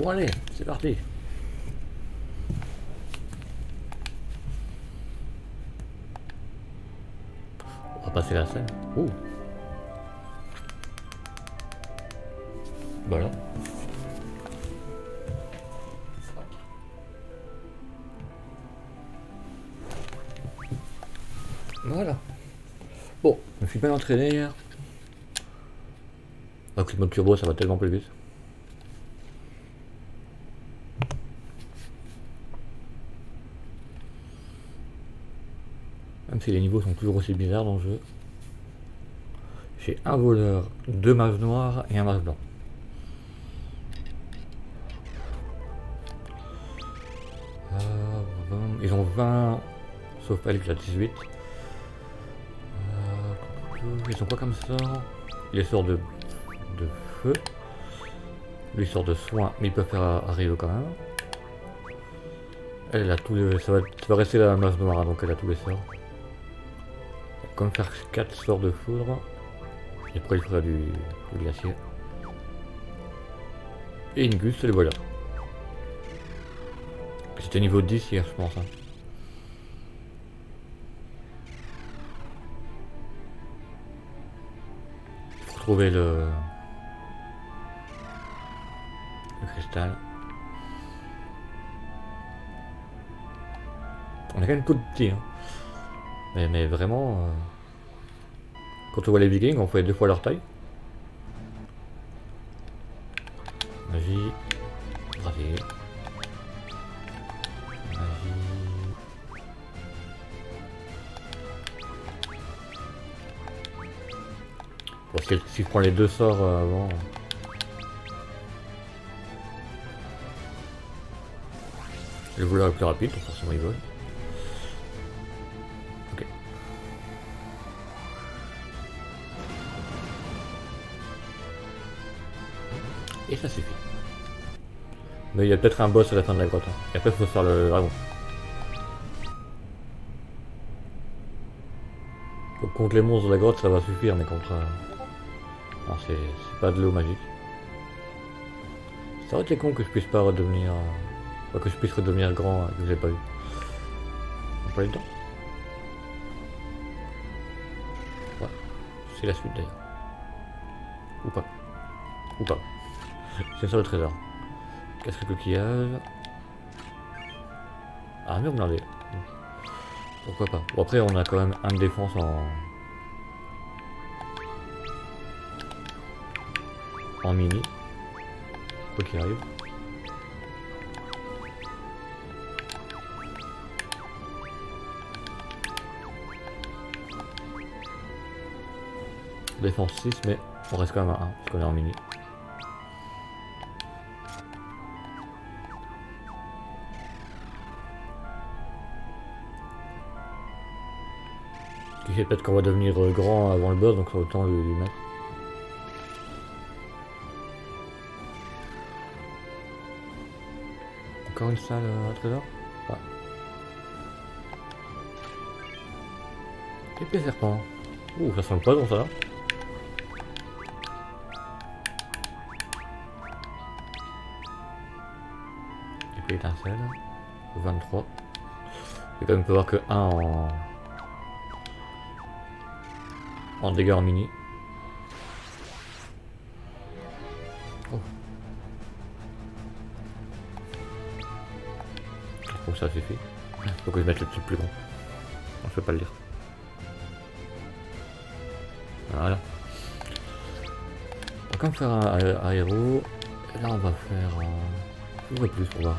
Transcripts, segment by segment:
Bon allez, c'est parti. On va passer la scène. Ouh. Voilà. Voilà. Bon, je me suis bien entraîné hier. Avec le mode turbo, ça va tellement plus vite. Les niveaux sont toujours aussi bizarres dans le jeu. J'ai un voleur, deux mages noirs et un mage blanc. Euh, ils ont 20, sauf elle qui a 18. Ils sont quoi comme ça Il est sort de, de feu. Lui sort de soin, mais il peut faire arriver quand même. Elle a tous les... Ça va, ça va rester la masse noire, donc elle a tous les sorts. Comme faire 4 sorts de foudre. Et après il fera du, du glacier. Et une guste, et voilà. C'était niveau 10 hier, je pense. Hein. trouver le, le cristal. On est quand même tout petit. Hein. Mais, mais, vraiment, euh, quand on voit les vikings, on fait deux fois leur taille. Magie, gravier. Parce que si je prends les deux sorts euh, avant... Le voleur est plus rapide, forcément il vole. Et ça suffit. Mais il y a peut-être un boss à la fin de la grotte. Hein. Et après il faut faire le dragon. Contre les monstres de la grotte ça va suffire, mais contre... Euh, c'est pas de l'eau magique. Ça aurait été con que je puisse pas redevenir... Euh, que je puisse redevenir grand, euh, que je l'ai pas eu. On pas eu le temps Ouais, c'est la suite d'ailleurs. Ou pas. Ou pas. C'est ça le trésor. Casque coquillage? Armure blindée. Pourquoi pas? Bon après on a quand même un de défense en... en mini. Quoi qu'il arrive. Défense 6, mais on reste quand même à 1, parce qu'on est en mini. Peut-être qu'on va devenir grand avant le boss, donc ça autant lui mettre. Encore une salle euh, à trésor Ouais. Épée serpent. Ouh, ça sent le poison ça. Épée étincelle. 23. Et comme on peut voir que 1 en... En dégâts en mini. ça suffit. Faut que je mette le truc plus grand. Je peux pas le lire. Voilà. On va quand même faire un aéro. là on va faire un... Je plus pour voir.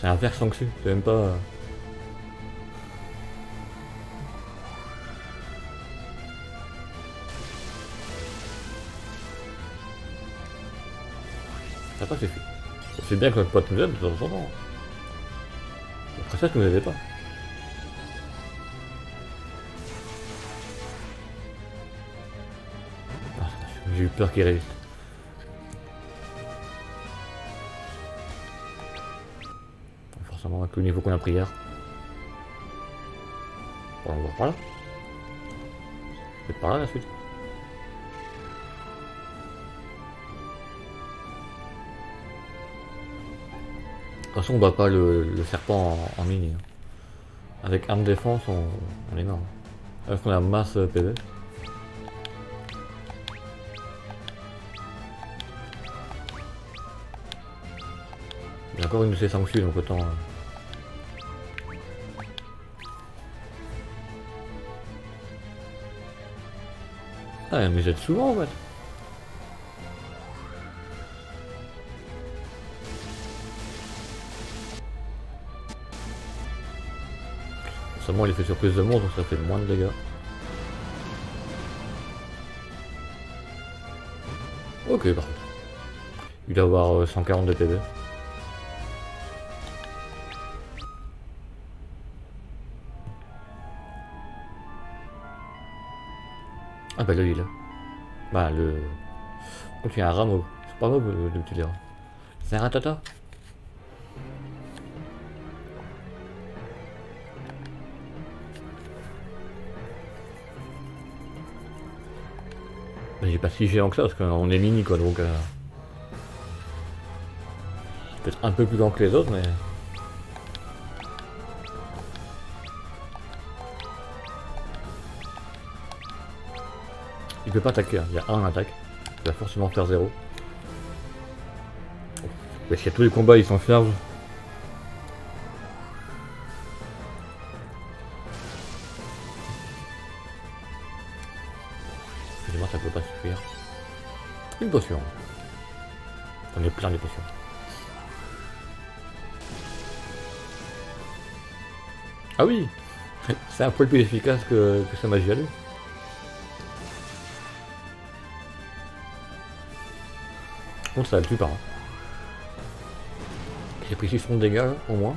C'est un verre sanctu, c'est même pas... C'est bien que notre pote nous aide de temps en temps. Après ça, ne nous aidait pas. Ah, J'ai eu peur qu'il résiste. Forcément, avec le niveau qu'on a pris hier. on va voir par là. C'est par là la suite. Toute façon, on bat pas le, serpent en, mini. hein. Avec arme défense, on, on est mort. Alors qu'on a masse euh, PV. Il y a encore une de ces sanctions, donc autant. euh. Ah, mais j'aide souvent en fait. Seulement, il fait surprise de monstre, donc ça fait moins de dégâts. Ok, par contre. Il doit avoir euh, 140 de PV. Ah bah là, il. Bah, le... A un rameau. C'est pas mauvais le, le petit lait. C'est un ratata Pas si géant que ça parce qu'on est mini quoi donc. Euh... Peut-être un peu plus grand que les autres mais. Il peut pas attaquer, hein. il y a un attaque. Il va forcément faire zéro. Parce qu'il y a tous les combats ils chargent. Ah oui C'est un peu plus efficace que, que sa magie à lui. Contre, ça le tue pas. hein. J'ai pris 6 de dégâts au moins.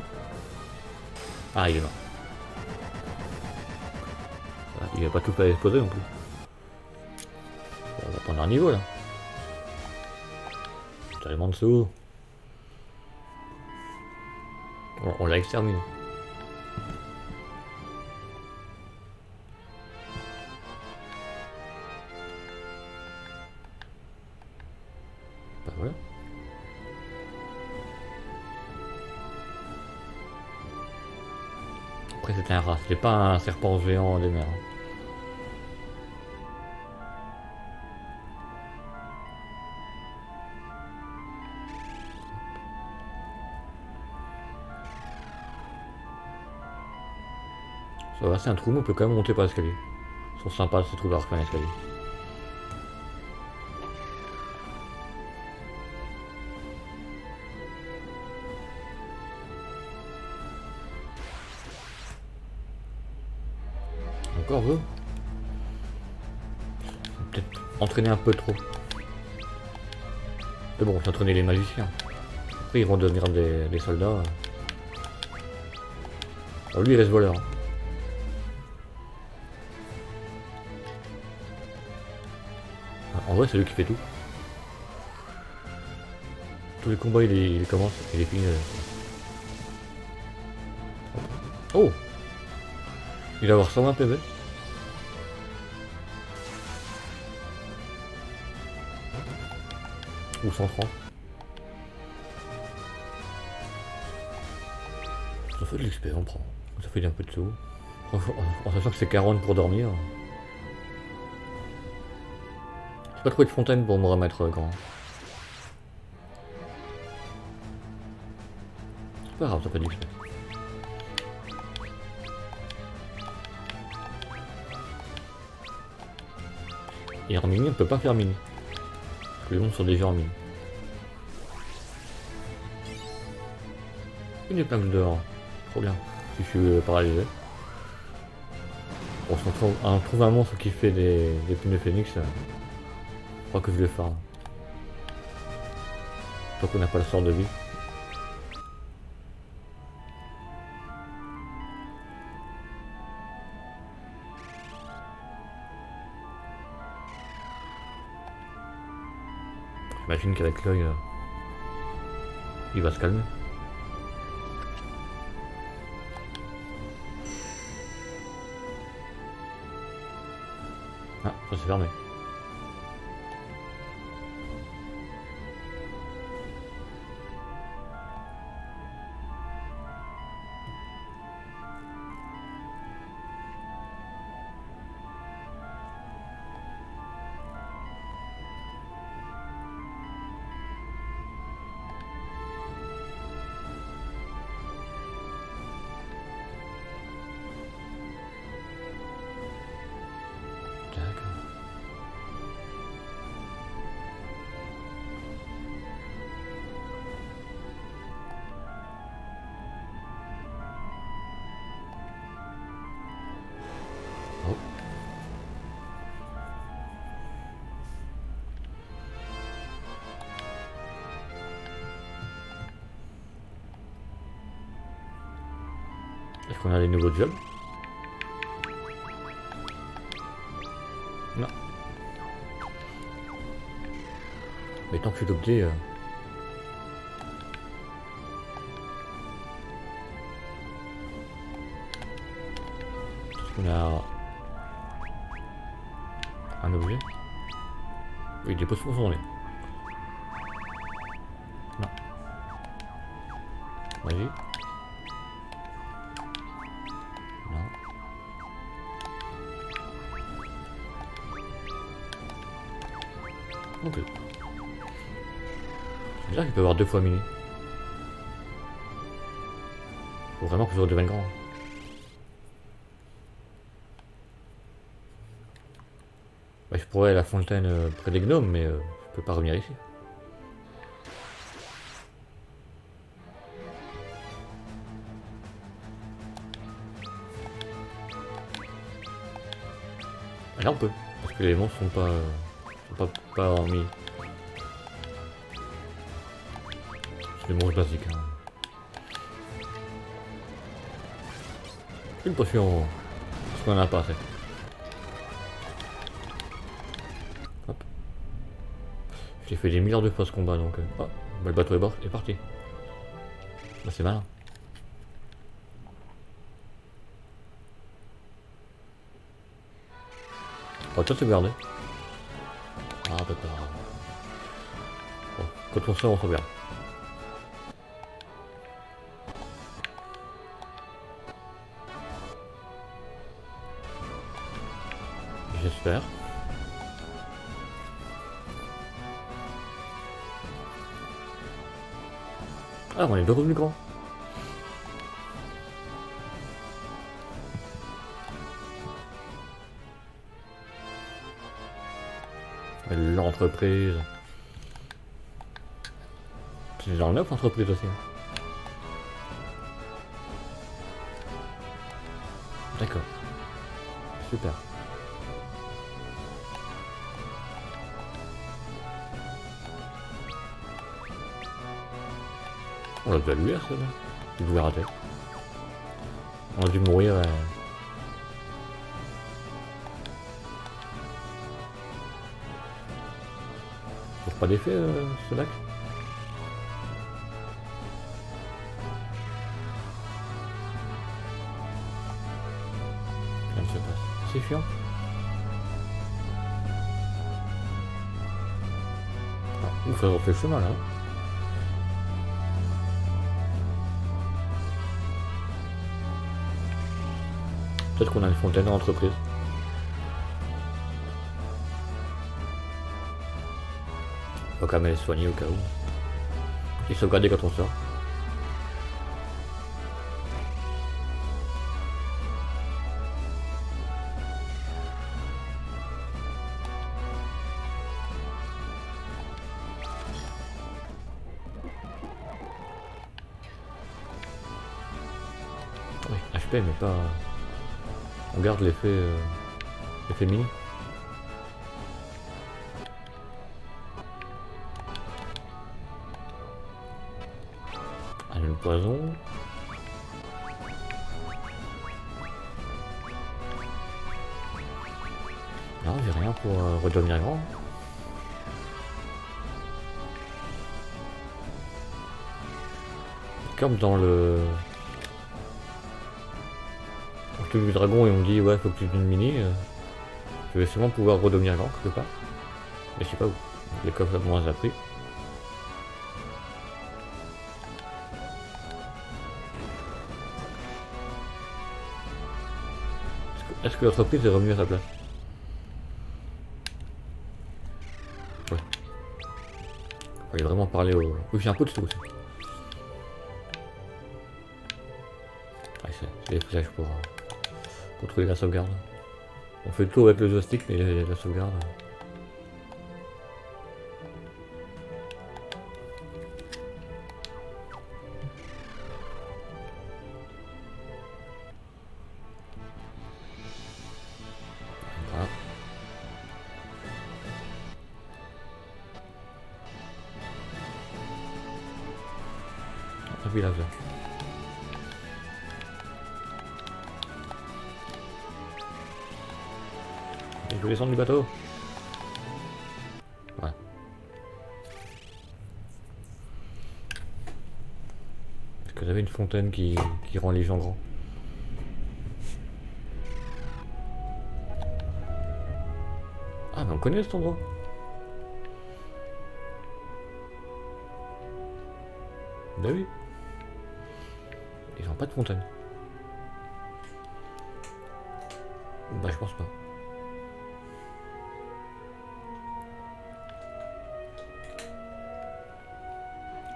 Ah, il est mort. Ah, Il va pas tout faire exploser non plus. On va prendre un niveau là. Tellement dessous. On, on l'a exterminé. C'était pas un serpent géant des mers. Ça va, c'est un trou, mais on peut quand même monter par l'escalier. Ils sont sympas ces trous d'arc un escalier. Un peu trop. Mais bon, c'est entraîner les magiciens. Après, ils vont devenir des, soldats. Lui, il reste voleur. hein. En vrai, c'est lui qui fait tout. Tous les combats, il, il commence, il les finit. euh. Oh Il va avoir 120 PV. Ou 130. Ça fait de l'XP, on prend. Ça fait un peu de sous. En, sachant que c'est 40 pour dormir. J'ai pas trouvé de fontaine pour me remettre grand. C'est pas grave, ça fait du XP. Et en mini, on peut pas faire mini. Parce que les monstres sont déjà en mini. Une épingle dehors. Trop bien. Si je suis paralysé. On trouve, on trouve un monstre qui fait des, des pneus phoenix, euh, je crois que je vais le faire. Tant qu'on n'a pas le sort de vie. J'imagine qu'avec l'œil, euh, il va se calmer. Ah, ça D'objet... Euh... A... Un objet? Oui, potions sont là. Non. Deux fois mini. Faut vraiment que je redevienne grand. Bah, je pourrais aller à la fontaine euh, près des gnomes, mais euh, je peux pas revenir ici. Ah, là on peut, parce que les monstres sont pas... Euh, pas, pas hormis. C'est monstres basiques. Hein. Une potion. Parce qu'on en a pas assez. J'ai fait des milliards de fois ce combat donc. Oh, le bateau est, parti. Bah, c'est malin. On va tout sauvegarder. Ah d'accord. Bon, quand on sort, on regarde. Ah, on est deux revenus grands. L'entreprise. C'est genre neuf entreprise aussi. D'accord. Super. On a déjà ça là. Il pouvait rater. On a dû mourir. Euh... pas d'effet euh, ce lac. C'est chiant. Ah, ouf, ça fait le chemin là. Peut-être qu'on a une fontaine en entreprise. Faut quand même les soigner au cas où. Et sauvegarder quand on sort. Oui, HP mais pas... On garde l'effet... Euh... l'effet mini. poison. Non, j'ai rien pour euh, redevenir grand. Comme dans le... Du dragon et on dit ouais faut que tu une mini, euh, je vais sûrement pouvoir redevenir grand quelque part. Mais je sais pas où. Les coffres moins appris. Est-ce que l'entreprise est revenue à sa place? Ouais. Fallait vraiment parler au... Oui, j'ai un peu de tout aussi. C'est des flèches pour contrôler la sauvegarde. On fait le tour avec le joystick, mais la sauvegarde... qui, rend les gens grands Ah, mais on connaît cet endroit. Bah oui. Ils ont pas de fontaine. Bah je pense pas.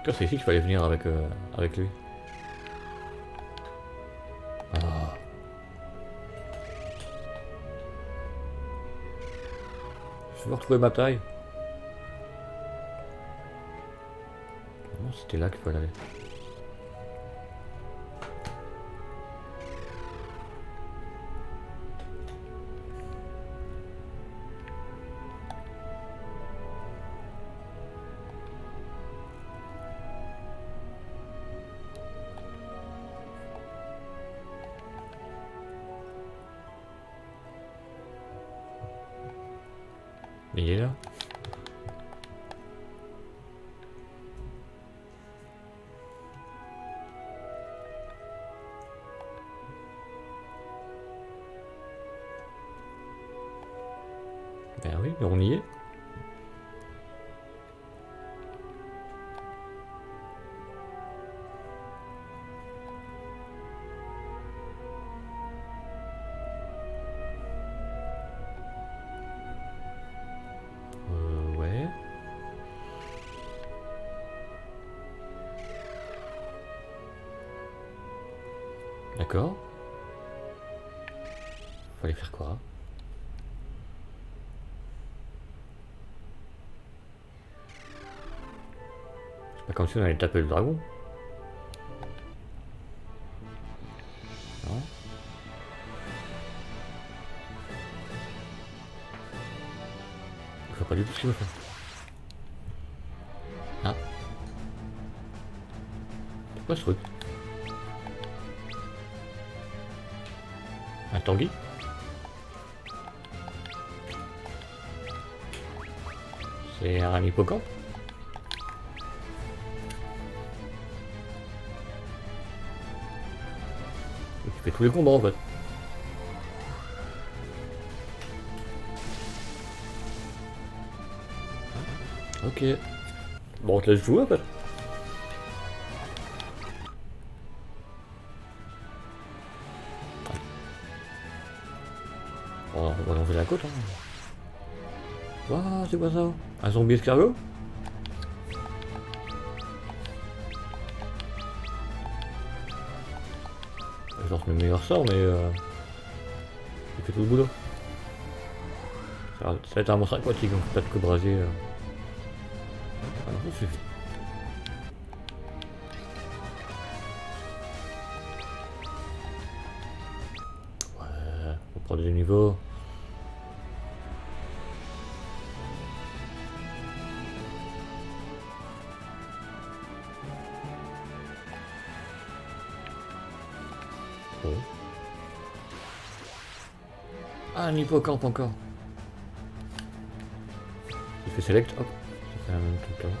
C'est ici qu'il fallait venir avec, euh, avec lui. Je veux retrouver ma taille. C'était là qu'il fallait aller. On allait taper le dragon. Tous les combats en fait. Ok. Bon, on te laisse jouer en fait. Bon, on va longer la côte. Hein. Waouh, c'est quoi ça? Un zombie escargot? Mais euh, il fait tout le boulot. Ça, va- être un monstre aquatique, donc peut-être que brasier. euh. Ah hippocampe encore. Il fait select, hop, ça fait la même tout le temps.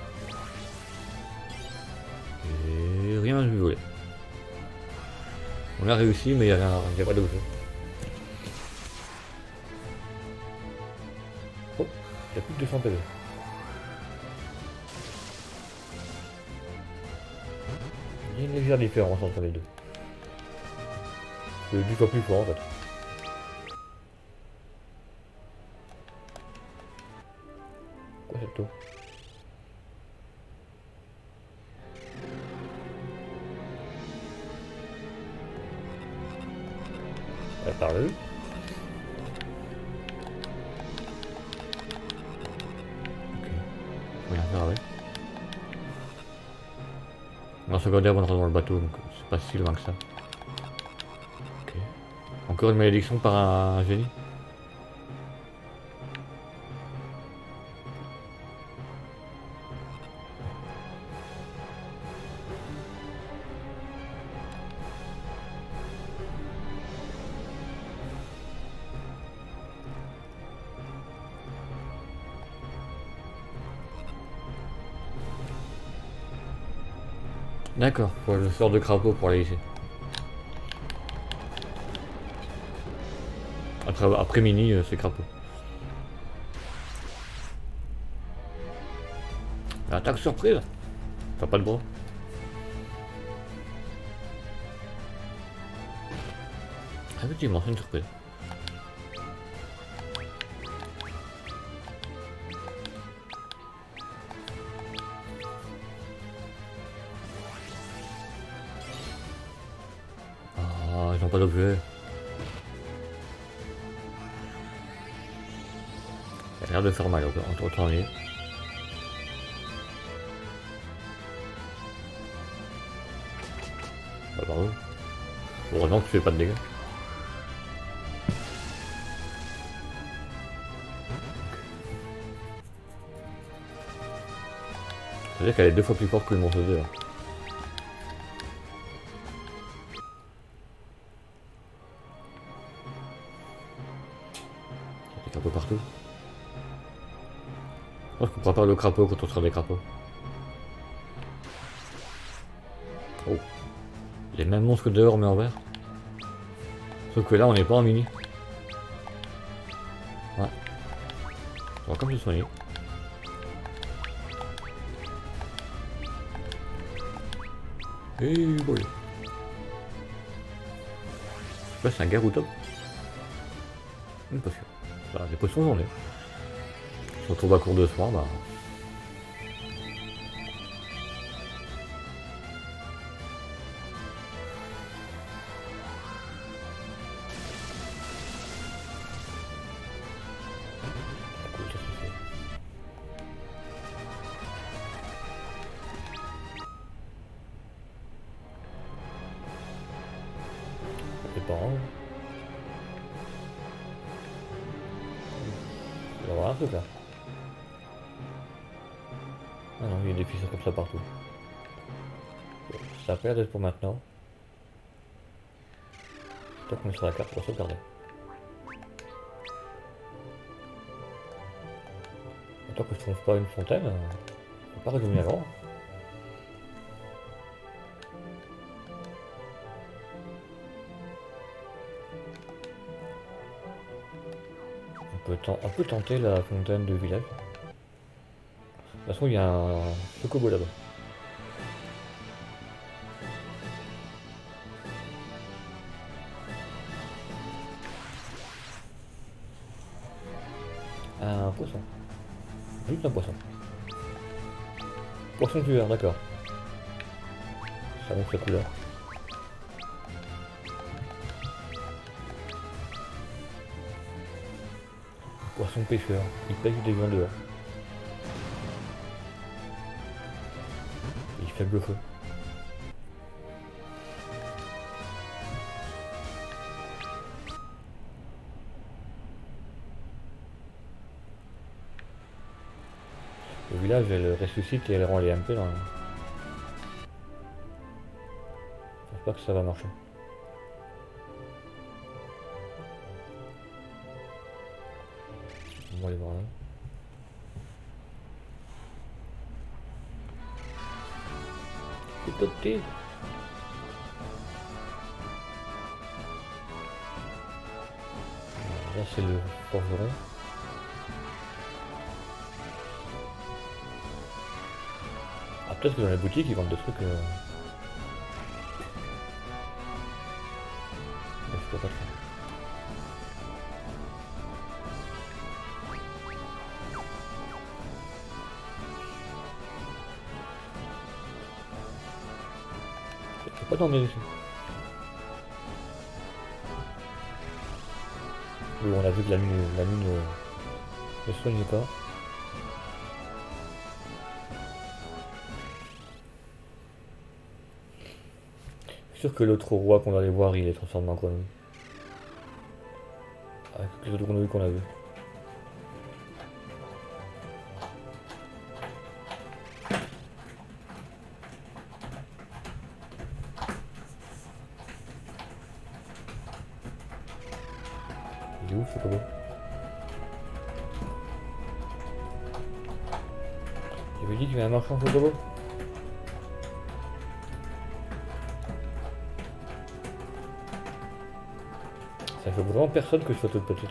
Et rien lui voler. On a réussi, mais il n'y a, a pas d'objet. Oh, il y a plus de 200 PV. Il y a une légère différence entre les deux. C'est 10 fois plus fort en fait. Bateau, donc c'est pas si loin que ça. Ok. Encore une malédiction par un génie? D'accord, pour le sort de crapaud pour aller ici. Après, après mini, euh, c'est crapaud. Attaque surprise T'as pas le bras Effectivement, c'est une surprise. Autant aller. Bah pardon. Heureusement que tu fais pas de dégâts. C'est-à-dire qu'elle est deux fois plus forte que le monstre de là. Crapaud quand on sera des crapauds. Oh. Les mêmes monstres que dehors mais en vert. Sauf que là on n'est pas en mini. Ouais. On va comme se soigner. Et. Là c'est un Garuto. Une potion. Bah, des potions j'en ai. Si on trouve à court de soins, bah. D'être pour maintenant. Tant qu'on sur la carte pour sauvegarder. Tant que je trouve pas une fontaine, on peut pas redevenir avant. On peut, on peut tenter la fontaine de village. De toute façon, il y a un chocobo là-bas. D'accord. Ça montre la couleur. Poisson pêcheur. Il pêche des grains dehors. Il fait le feu. Village, elle ressuscite et elle rend les MP dans le... J'espère que ça va marcher. On va aller voir là. C'est tout petit. Là, c'est le forgeron. Peut-être que dans la boutique, ils vendent des trucs. Euh... je pas trop. Peux pas dormir. Oui, on a vu que la mine, la mine euh, ne soigne pas. Sûr que l'autre roi qu'on allait voir, il est transformé en grenouille. Avec les autres grenouilles qu'on a vues. Personne que je sois toute petite.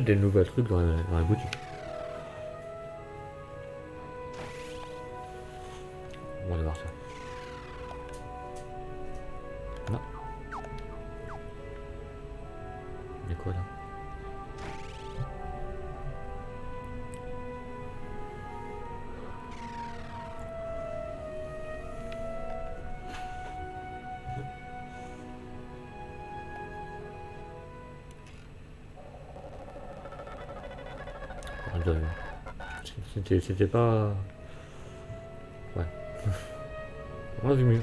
Des nouveaux trucs dans dans la boutique. C'était pas... Ouais. On a vu mieux.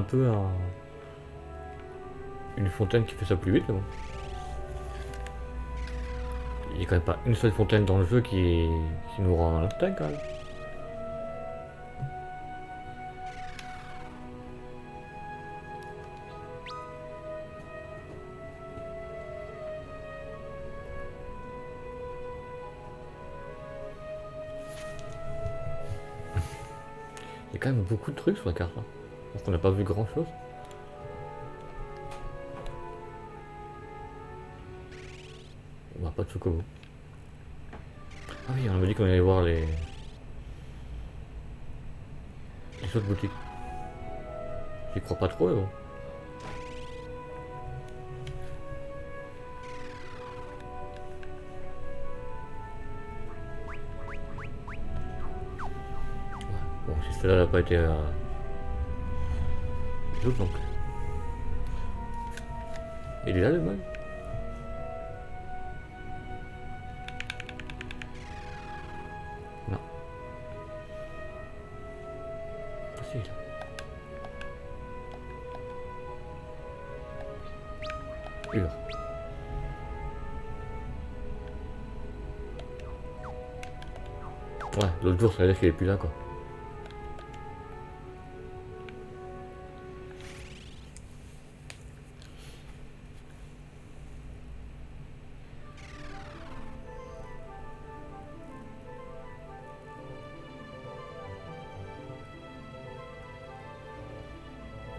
Un peu un... une fontaine qui fait ça plus vite, mais bon. Il n'y a quand même pas une seule fontaine dans le jeu qui, qui nous rend un tank quand même. Il y a quand même beaucoup de trucs sur la carte. Hein. Alors qu'on n'a pas vu grand chose. On n'a pas de chocobo. Jour, ça veut dire qu'il est plus là, quoi.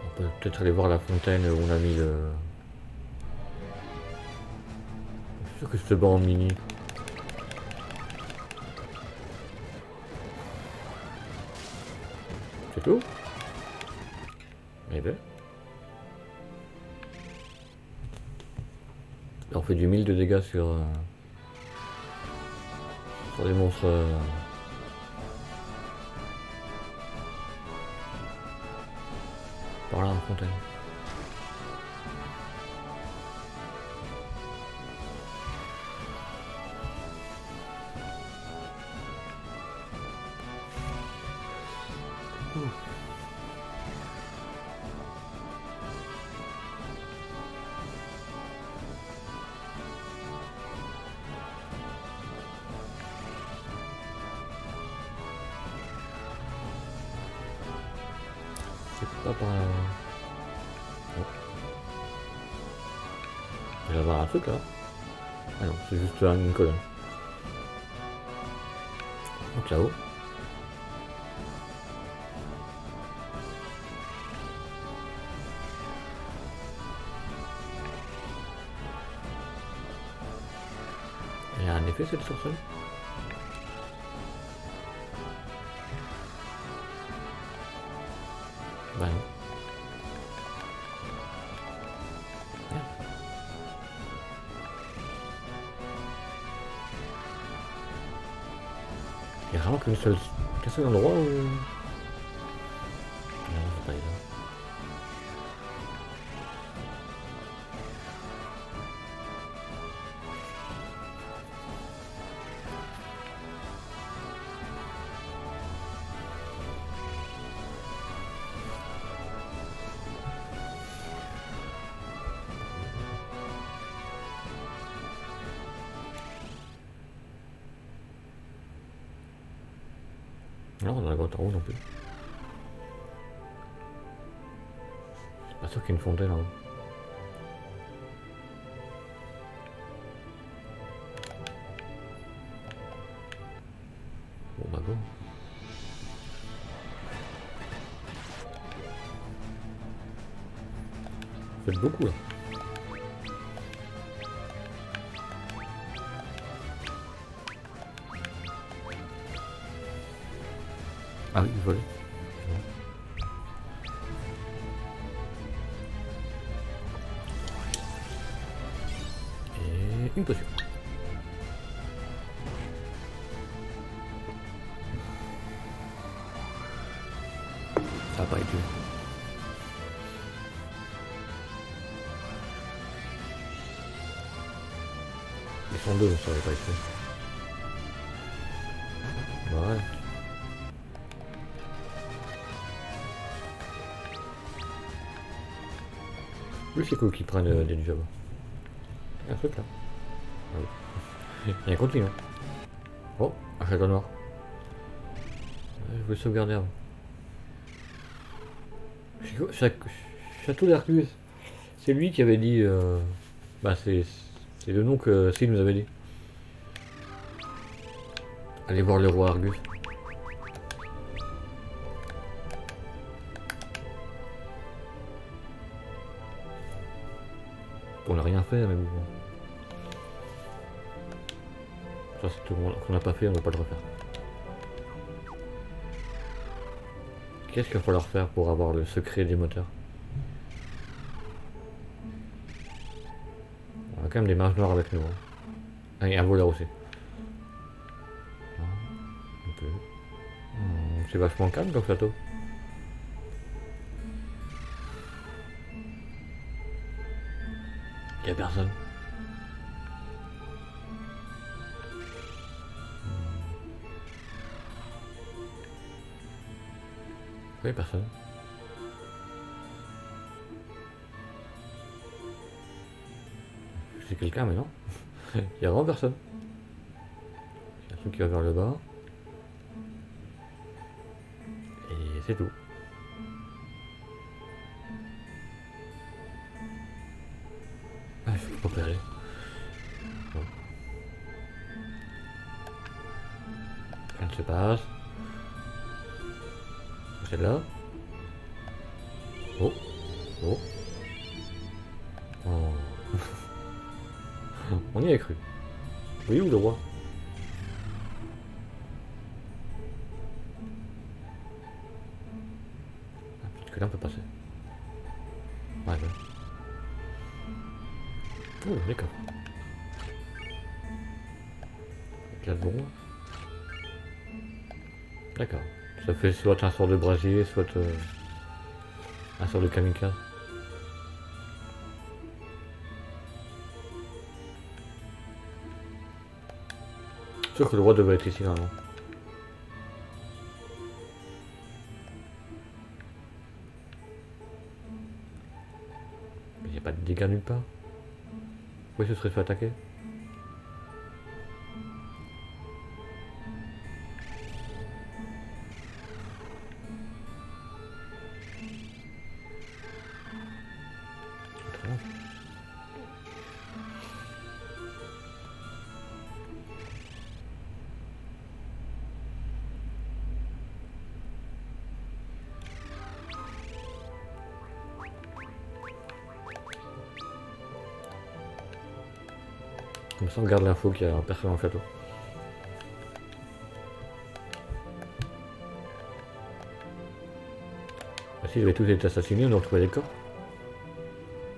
On peut peut-être aller voir la fontaine où on a mis le... Je suis sûr que te bats en mini. Eh ben. Là, on fait du 1000 de dégâts sur... euh, Sur monstres... euh, Par là, en fontaine. Pas. Il va avoir un truc là. Ah non, c'est juste une colonne. Donc là-haut. Il y a un effet cette sorcellerie qu'un seul endroit où... Vous Oui, c'est cool qu'ils prennent euh, des jobs. Un truc là. Il y a un. Oh, un château noir. Euh, Je veux sauvegarder avant. Château d'Arcus. C'est lui qui avait dit. euh, Bah, c'est le nom que Sid nous avait dit. Allez voir le roi Argus. Qu'on n'a pas fait, on va pas le refaire. Qu'est-ce qu'il va falloir faire pour avoir le secret des moteurs On a quand même des mages noirs avec nous. hein. Ah, et un voleur aussi. Ah. Hmm, C'est vachement calme comme château. Personne. C'est quelqu'un, mais non. Il y a vraiment personne. Il y a un qui va vers le bas. Et c'est tout. Ah, il faut repérer. Bon. Rien ne se passe. Celle-là. Oh. Oh. Oh. On y a cru. Oui ou le roi? Soit un sort de brasier, soit euh, un sort de kamikaze. Sûr que le roi devait être ici normalement. Mais il n'y a pas de dégâts nulle part. Pourquoi se serait fait attaquer? L'info qu'il y a personne dans le château. Ah, si ils avaient tous été assassinés, on aurait retrouvé les corps.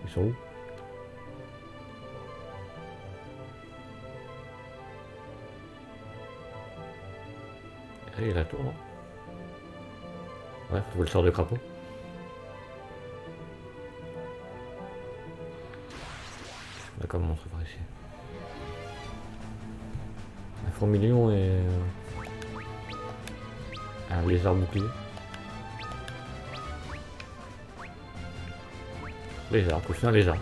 Ils sont où? Allez, il y a la tour, non? Ouais, faut le sort de crapaud. D'accord, on montre par ici. Un fourmilion et... euh, Un lézard bouclier. Lézard, c'est un lézard.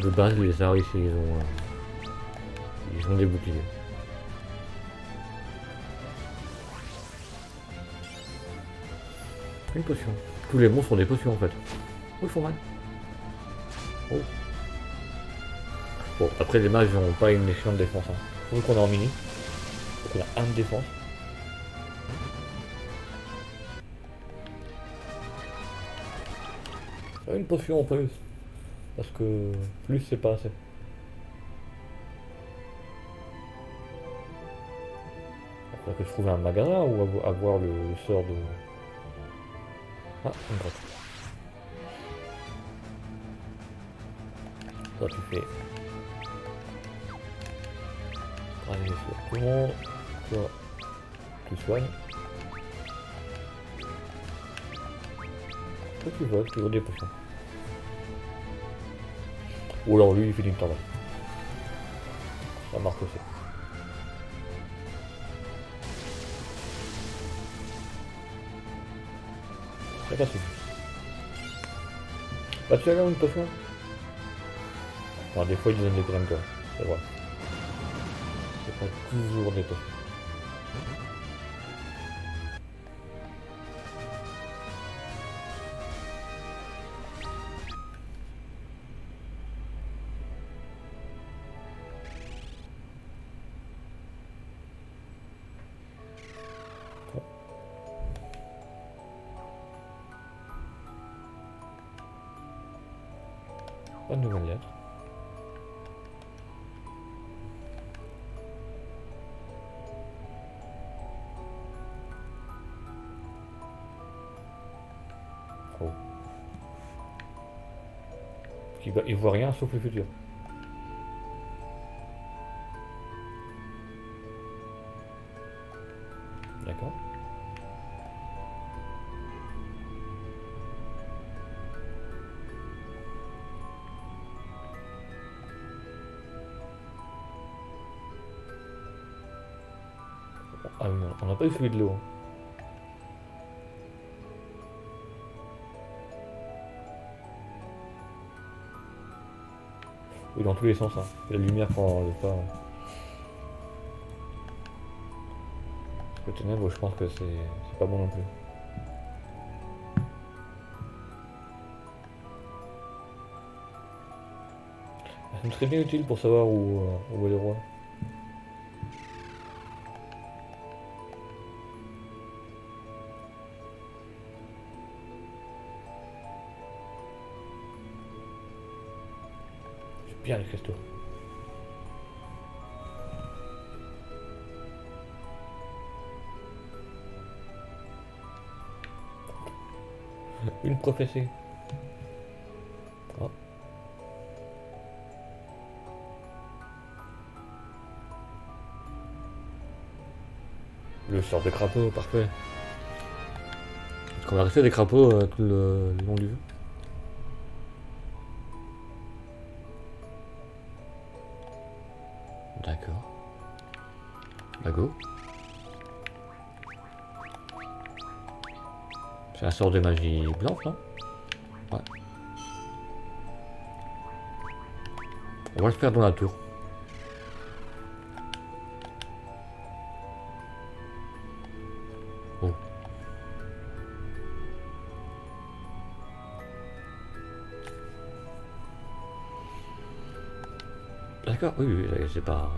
De base, les lézards ici, ils ont... euh, Ils ont des boucliers. Une potion. Tous les monstres ont des potions en fait. Oh, ils font mal. Après les mages n'ont pas une excellente défense. Hein. Surtout qu'on est en mini. Donc on a un de défense. Ah, Une potion en plus. Parce que plus c'est pas assez. Que je trouve un magasin ou avo- avoir le, sort de... Ah, une grotte. Fais... Tout le monde. Toi, tu soignes. Toi tu voles, tu voles des potions. Ou alors lui il fait du travail. Ça marche aussi. C'est pas suffit. Bah tu as l'air une potion Non, des fois ils donnent des graines. C'est vrai. Pas toujours des voit- rien sauf le futur. D'accord. Ah on n'a pas eu celui de l'eau. Dans tous les sens. Hein. La lumière prend le pas. Le ténèbre, je pense que c'est c'est pas bon non plus. Me serait bien utile pour savoir où, euh, où est le roi. Une prophétie. Ah. Le sort de crapaud, parfait. Est-ce qu'on va rester des crapauds euh, tout le long du jeu C'est un de magie blanche, non Ouais. On va le faire dans la tour. Oh. D'accord, oui, oui, c'est pas...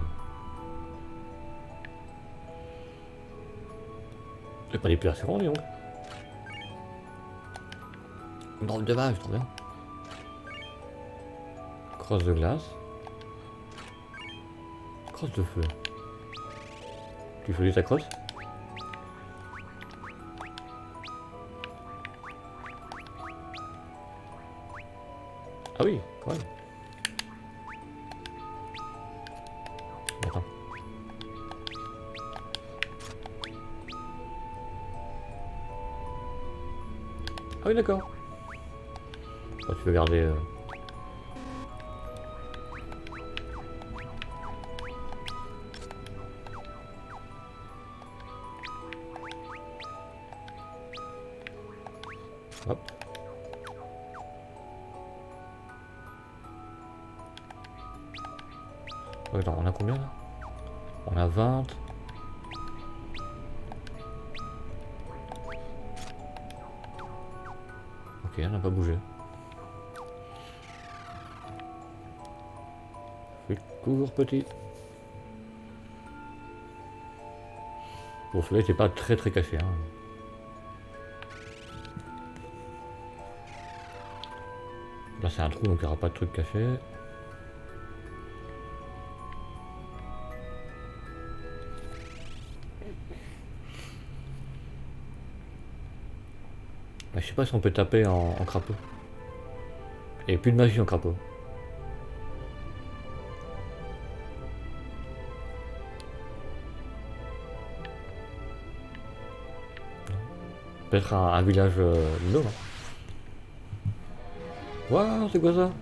C'est pas des plus rassurant, dis donc. Une drôle de base, trop bien. Crosse de glace. Crosse de feu. Tu fais ta crosse? Euh, Hop. On a combien On a 20. Ok, on n'a pas bougé. Fais toujours petit. Bon, celui-là n'était pas très très caché. Hein. Là c'est un trou donc il n'y aura pas de truc caché. Bah, je sais pas si on peut taper en, en crapaud. Et plus de magie en crapaud. Peut-être un, un village d'eau, Waouh, c'est quoi ça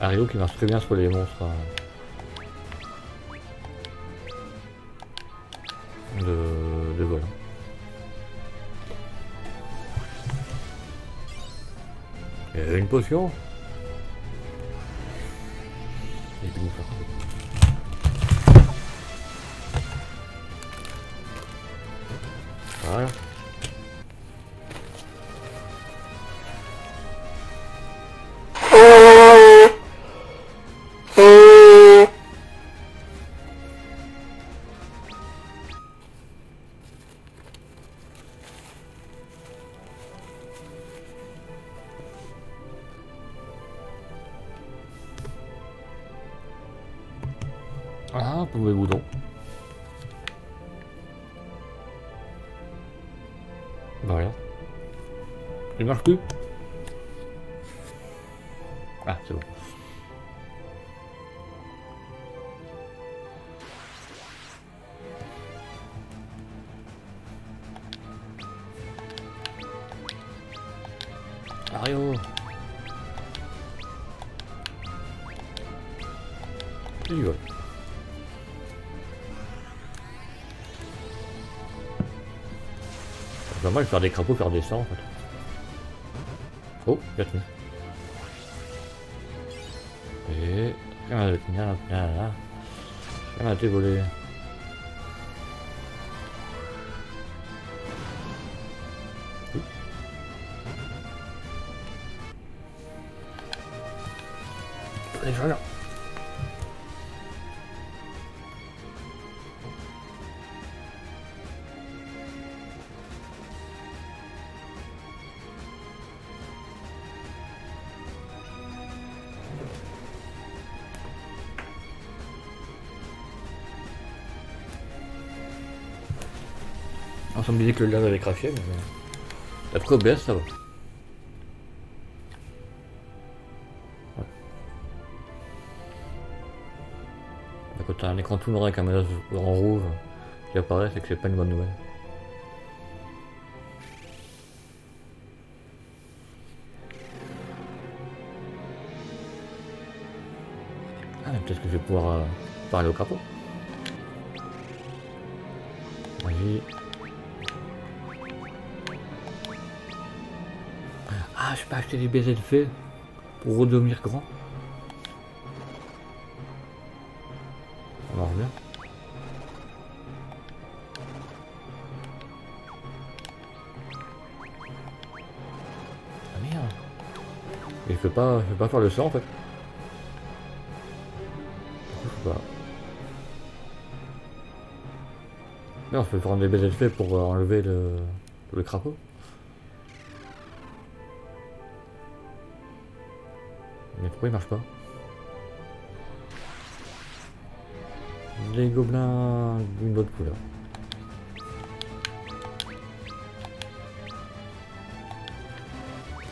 Ario qui marche très bien sur les monstres hein. de, de vol. Et une potion plus Ah, c'est bon. Mario. C'est pas mal de faire des crapauds, faire des sangs en fait. Oh, il a tenu. Et... Rien à tenir là, là, mais... Après OBS, ça va. Ouais. Quand t'as un écran tout noir avec un message en rouge qui apparaît, c'est que c'est pas une bonne nouvelle. Ah, peut-être que je vais pouvoir euh, parler au crapaud. Magie. Ah, je peux acheter des baisers de fée pour redevenir grand. Marche bien. Ah merde. Et je peux pas, faire le sang en fait. Non, je peux prendre des baisers de fée pour euh, enlever le, le crapaud. Pourquoi il marche pas Les gobelins d'une autre couleur.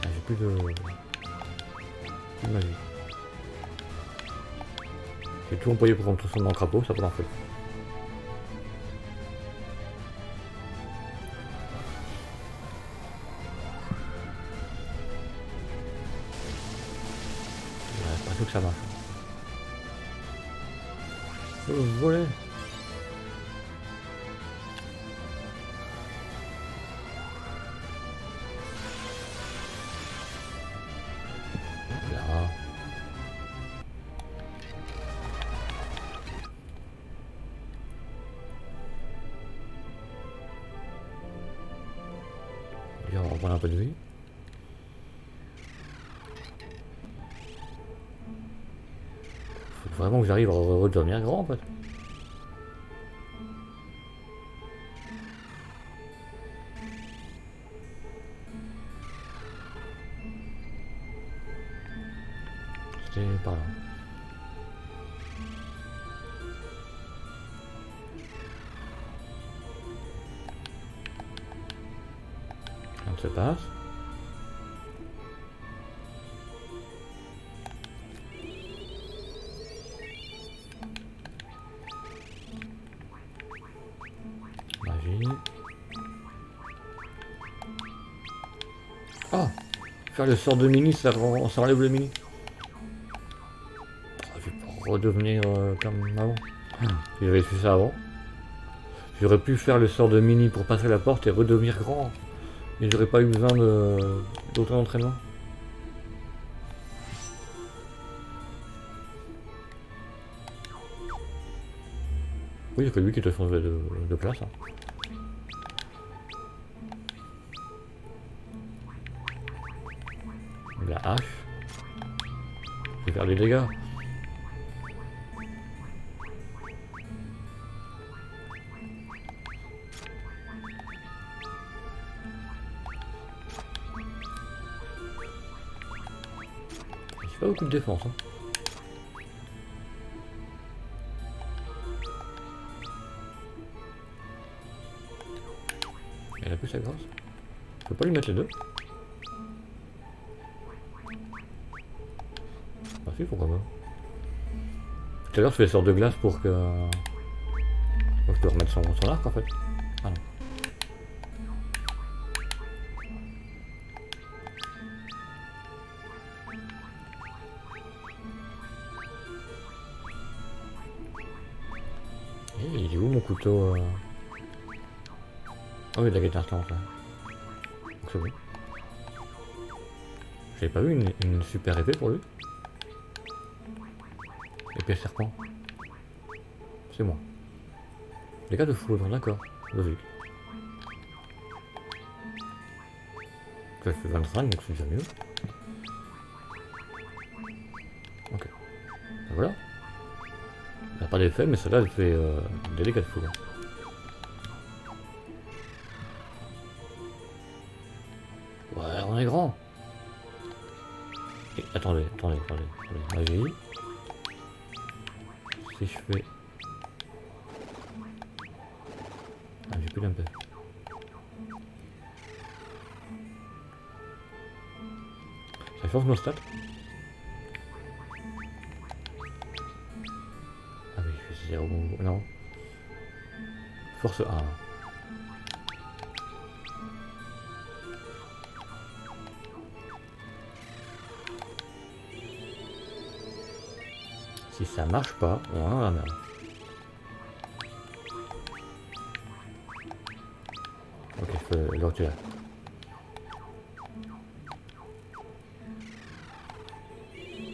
Ah, J'ai plus de... magie. J'ai tout employé pour tout son crapaud, ça peut en fait. Faire le sort de mini, ça, ça enlève le mini. Ah, je vais pas redevenir euh, comme avant. Si J'avais su ça avant. J'aurais pu faire le sort de mini pour passer la porte et redevenir grand. Et j'aurais pas eu besoin de d'autant d'entraînement. Oui, il n'y a que lui qui te change de, de place. hein. Faire des dégâts. Pas beaucoup de défense. Hein. Elle a plus sa grâce. Je peux pas lui mettre les deux pourquoi pas. Tout à l'heure, je fais sortes de glace pour que... je peux remettre son, arc en fait. Ah non. Eh, il est où mon couteau euh... Ah oui, de la guette instante là. Donc c'est bon. J'avais pas vu une, une super épée pour lui. Serpent. C'est moi. Les gars de foudre, d'accord. Logique. Ça fait 25, donc c'est déjà mieux. Ok. Ben voilà. Elle a pas d'effet, mais celle-là, elle fait euh, des dégâts de foudre. Ouais, on est grand. Et, attendez, attendez, attendez, attendez. Magie. Si je fais... Ah, j'ai plus d'MP. Ça change nos stats Ah oui, je fais 0. Non. Force 1. Ça marche pas. Ok, je peux le retirer.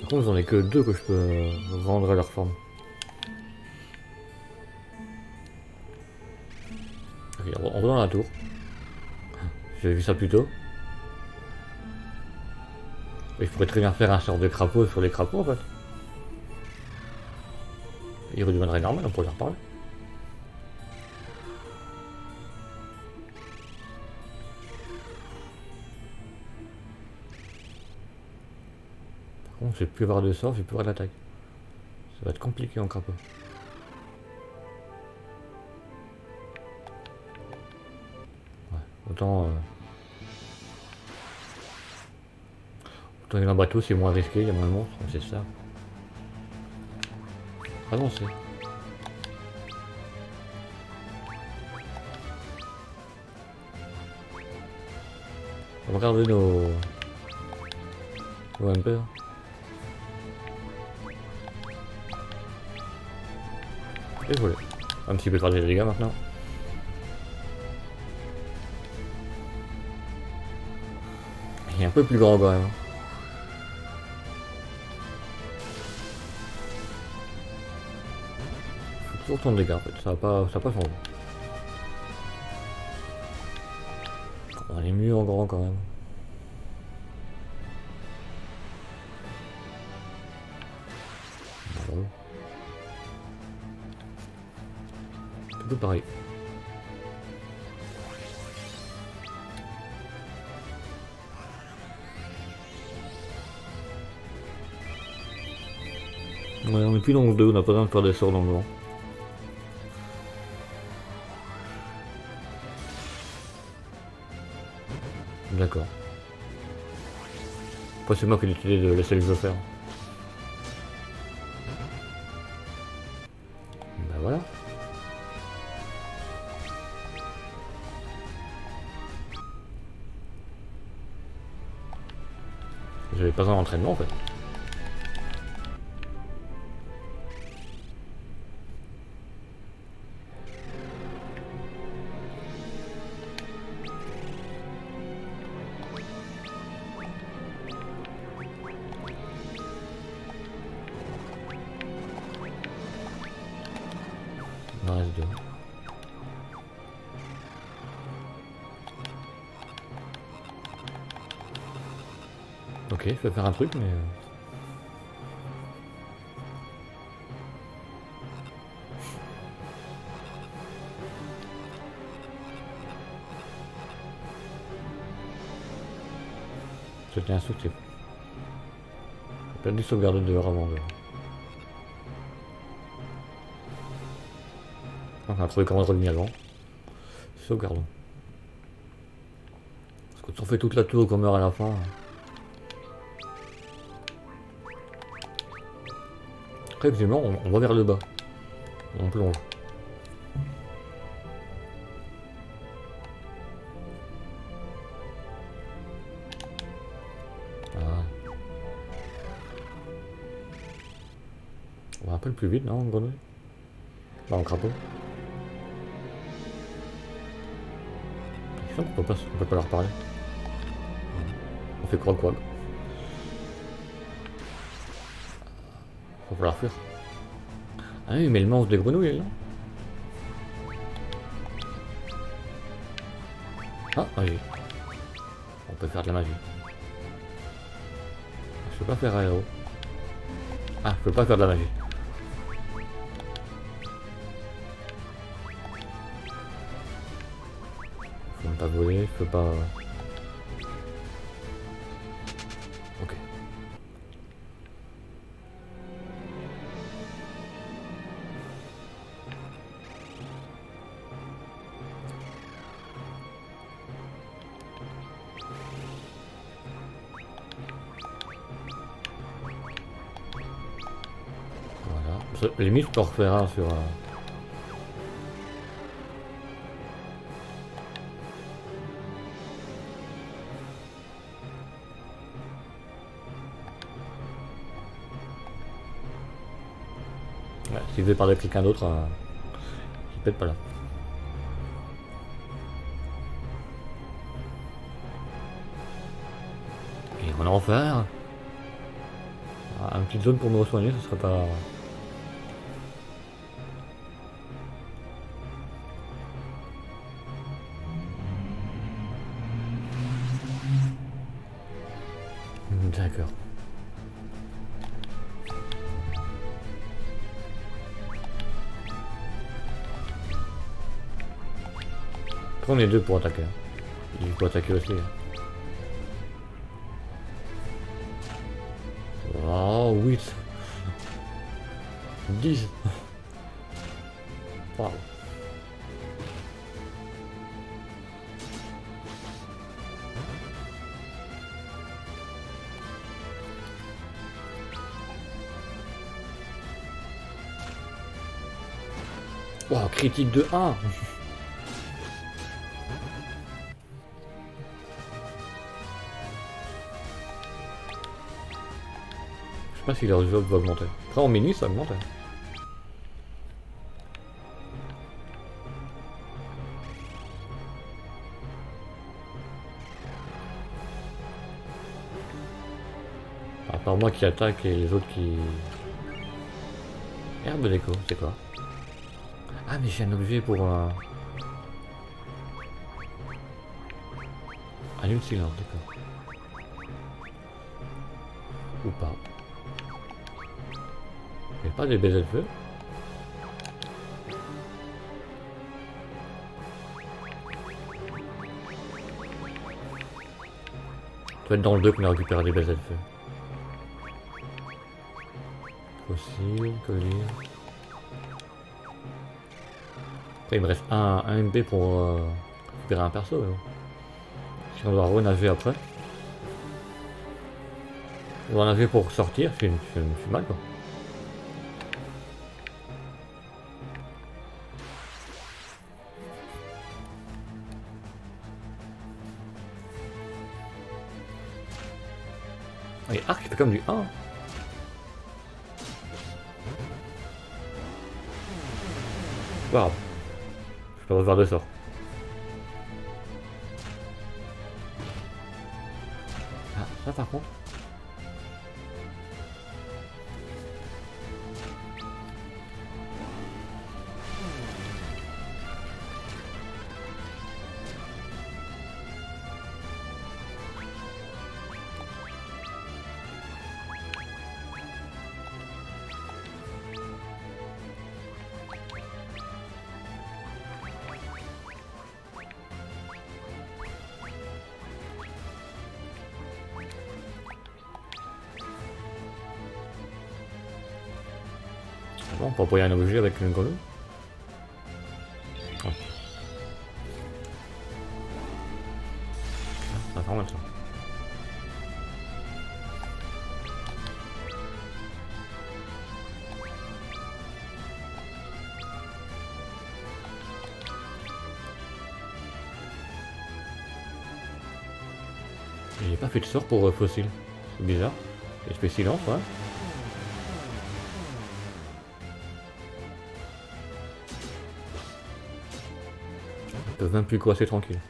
Par contre, j'en ai que deux que je peux rendre à leur forme. Ok, on va dans la tour. J'avais vu ça plus tôt. Et je pourrais très bien faire un sort de crapaud sur les crapauds en fait. Il redeviendrait normal, on pourrait en reparler. Par contre, je vais plus avoir de sort, je vais plus avoir d'attaque. Ça va être compliqué en crapaud. Ouais, autant... Euh... Autant aller dans bateau, c'est moins risqué, il y a moins de monstres, c'est ça. Avancez. On va regarder nos... nos MP. Et. Un petit peu de dégâts maintenant. Il est un peu plus grand quand même. Toujours ton dégâts en fait, ça va pas, ça va pas changer. On est mieux en grand quand même. Bon. C'est tout pareil. Ouais, on est plus dans le 2, on n'a pas besoin de faire des sorts dans le vent. Après c'est moi qui ai décidé de laisser le jeu faire. Bah voilà. J'avais pas un entraînement en fait. Je vais faire un truc, mais... C'était instructif. J'ai perdu sauvegarde de heure avant de... On a trouvé comment revenir avant. Sauvegardons. Parce que si on fait toute la tour qu'on meurt à la fin... Après, on, on va vers le bas. On plonge. Ah. On va un peu plus vite, non, grenouille? Bah, en crapaud. Je sens qu'on peut pas, on peut pas leur parler. On fait quoi quoi? Va falloir fuir. Ah oui, mais le monstre des grenouilles est là. Ah, magie. On peut faire de la magie. Je peux pas faire aéro. Ah, je peux pas faire de la magie. Je peux pas voler, je peux pas... Je peux refaire un sur... euh, si je vais parler avec quelqu'un d'autre, euh, il pète pas là. Et on en faire ah, Une petite zone pour me soigner, ce serait pas... On est deux pour attaquer. Hein. Il faut attaquer aussi. Hein. Ah, Wow, critique de 1 pas si leur job va augmenter. Après en mini ça augmente. À part moi qui attaque et les autres qui... Herbe déco, c'est quoi? Ah mais j'ai un objet pour un... Allume silence, d'accord. Ou pas. Il pas des baisers de feu Ça doit être dans le 2 qu'on a récupéré des baisers de feu. Fossile, collier. Il me reste un, MP pour euh, récupérer un perso. Si on doit renager après. On va nager pour sortir, c'est- c'est mal quoi. Fait comme du 1. Waouh. Je peux refaire deux sorts. Ah, envoyer un objet avec une grenouille. Ah. Ah, fait mal ça. J'ai pas fait de sort pour euh, fossile. C'est bizarre. Fais silence, ouais. Peuvent même plus coincer tranquille.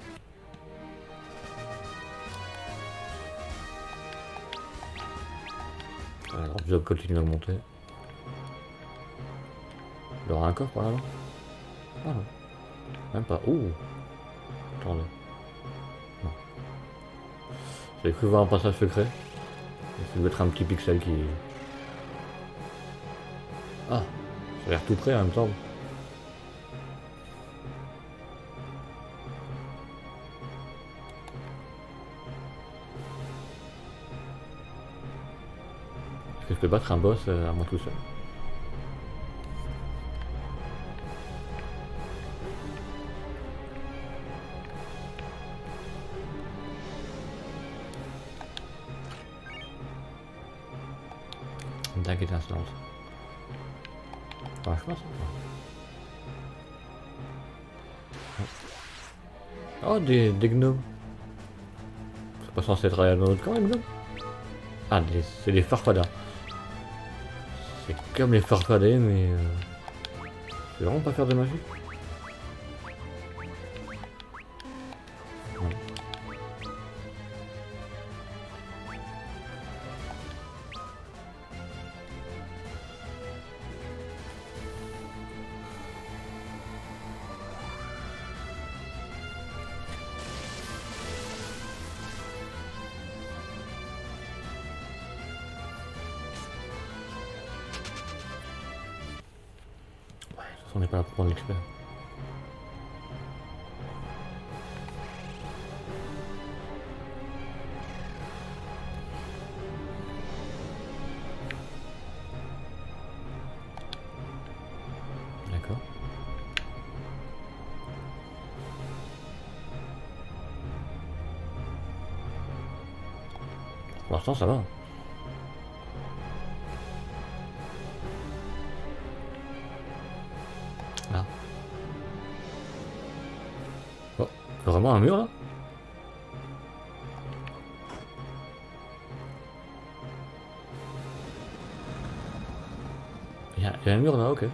Alors, job continue à augmenter. Il y aura un coffre par là-bas Ah non. Même pas. Ouh Attendez. Non. J'avais cru voir un passage secret. Ça doit être un petit pixel qui... Ah Ça a l'air tout près en même temps. Je peux battre un boss euh, à moi tout seul dague étincelante. Franchement, ça. Oh, des, gnomes. C'est pas censé être dans notre camp, les gnomes Ah, c'est des farfadas. Comme les farfadets, mais... Euh... Je vais vraiment pas faire de magie. qu'on n'est pas là pour le récupérer. D'accord. Pour l'instant, ça va. Un mur là Il y, a, il un mur là, ok.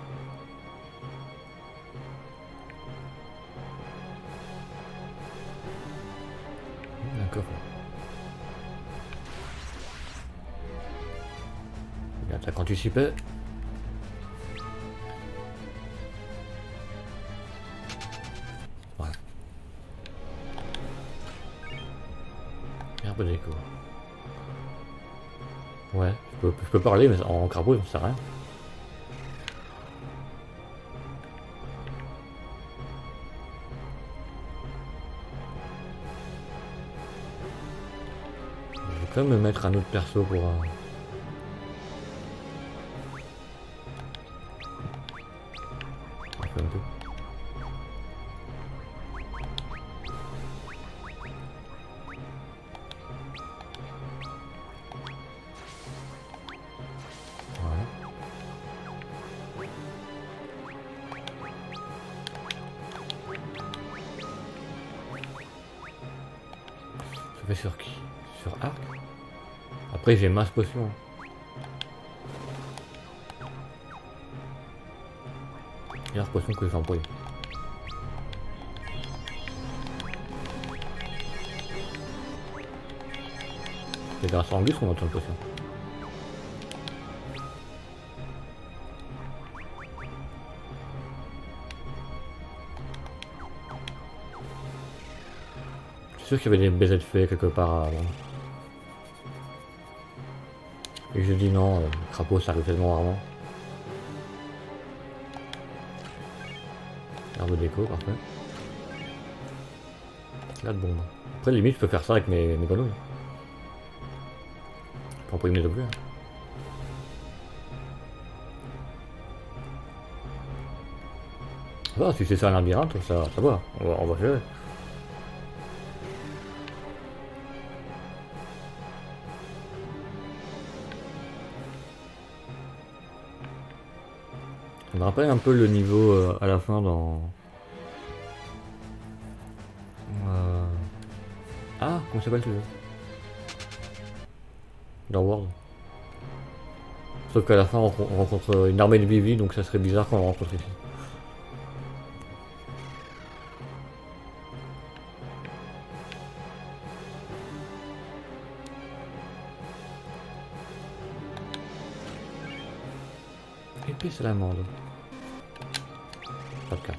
D'accord. Bien, t'as anticipé. Peux, parler, mais en crapaud, j'en sais rien. Je vais quand même me mettre un autre perso pour... euh, Après j'ai masse potion. Arc potion que j'ai employé. C'est grâce à Angus qu'on entend de potion. Sûr qu'il y avait des baisers de fée quelque part avant. Et je dis non, euh, crapaud ça arrive tellement rarement. Herbe déco, parfait. Là de bombe. Après limite je peux faire ça avec mes, mes grenouilles. Peux employer mes objets. hein. Va, si c'est ça un labyrinthe, ça, ça va, on va, on va gérer. Rappelle un peu le niveau euh, à la fin dans... Euh, Ah, comment s'appelle ce jeu Dans World. Sauf qu'à la fin on rencontre- on rencontre une armée de Vivi, donc ça serait bizarre qu'on le rencontre ici. Épée salamandre. Cas.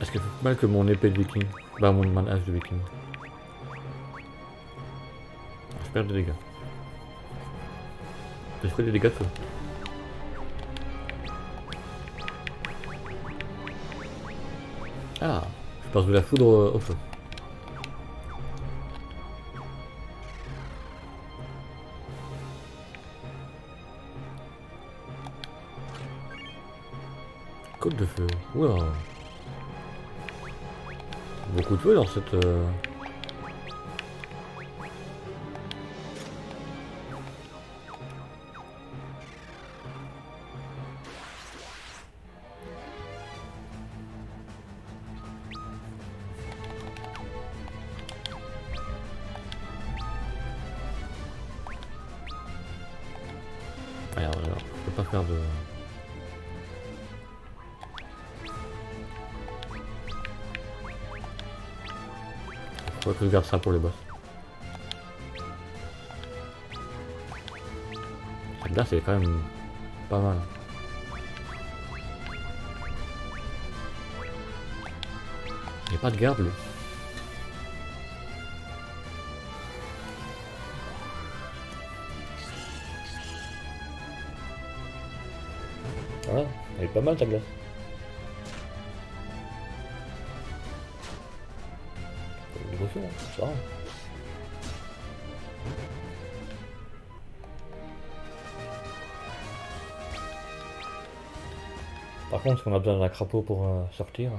Est-ce qu'elle fait mal que mon épée de viking Bah mon manage de viking. Je perds des dégâts. Je ferai des dégâts de feu. Ah Je passe de la foudre au feu. Beaucoup de feu dans cette. euh, je garde ça pour les boss. Là, c'est quand même pas mal. Il n'y a pas de garde, lui. Ah, elle est pas mal ta glace. Par contre, est-ce qu'on a besoin d'un crapaud pour euh, sortir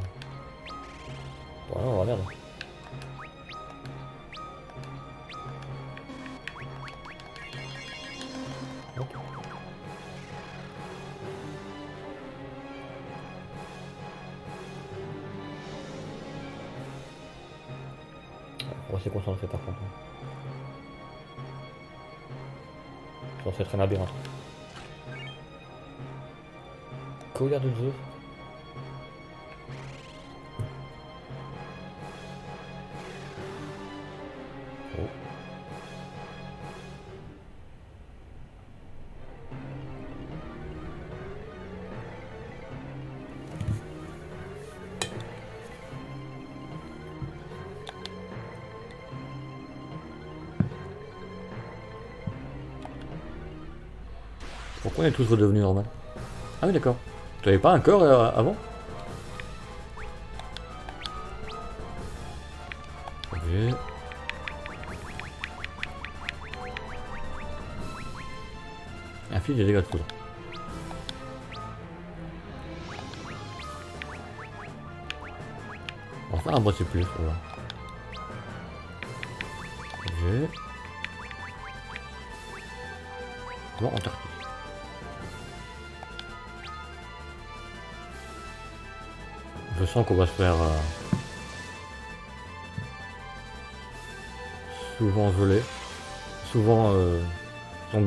Ouais, on va. Est tous redevenus normal Ah oui d'accord. Tu avais pas un corps euh, avant? Ok. Un fil des dégâts de foudre. Faire un boîtier plus,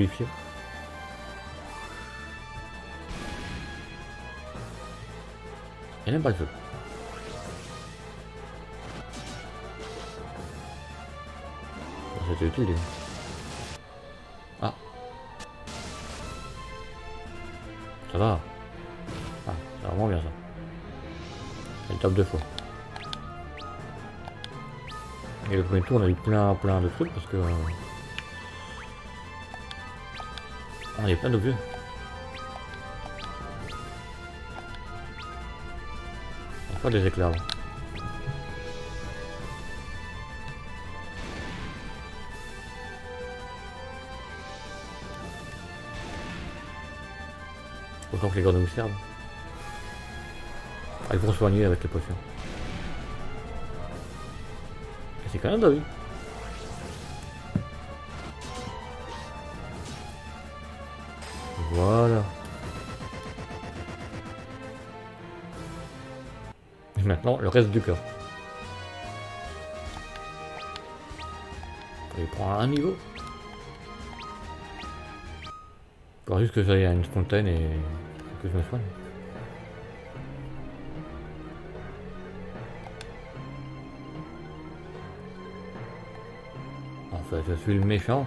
zombifier. Il n'aime pas le feu. C'était utile. lui. Ah. Ça va. Ah, c'est vraiment bien ça. Elle tape deux fois. Et le premier tour, on a eu plein, plein de trucs parce que. euh, On avait plein d'objets. On va faire des éclairs là. Autant que les grenouilles servent. Ils vont soigner avec les potions. C'est quand même de. Voilà. Et maintenant, le reste du cœur. Il prend un niveau. Faut juste que j'aille à une fontaine et que je me soigne. En je suis le méchant.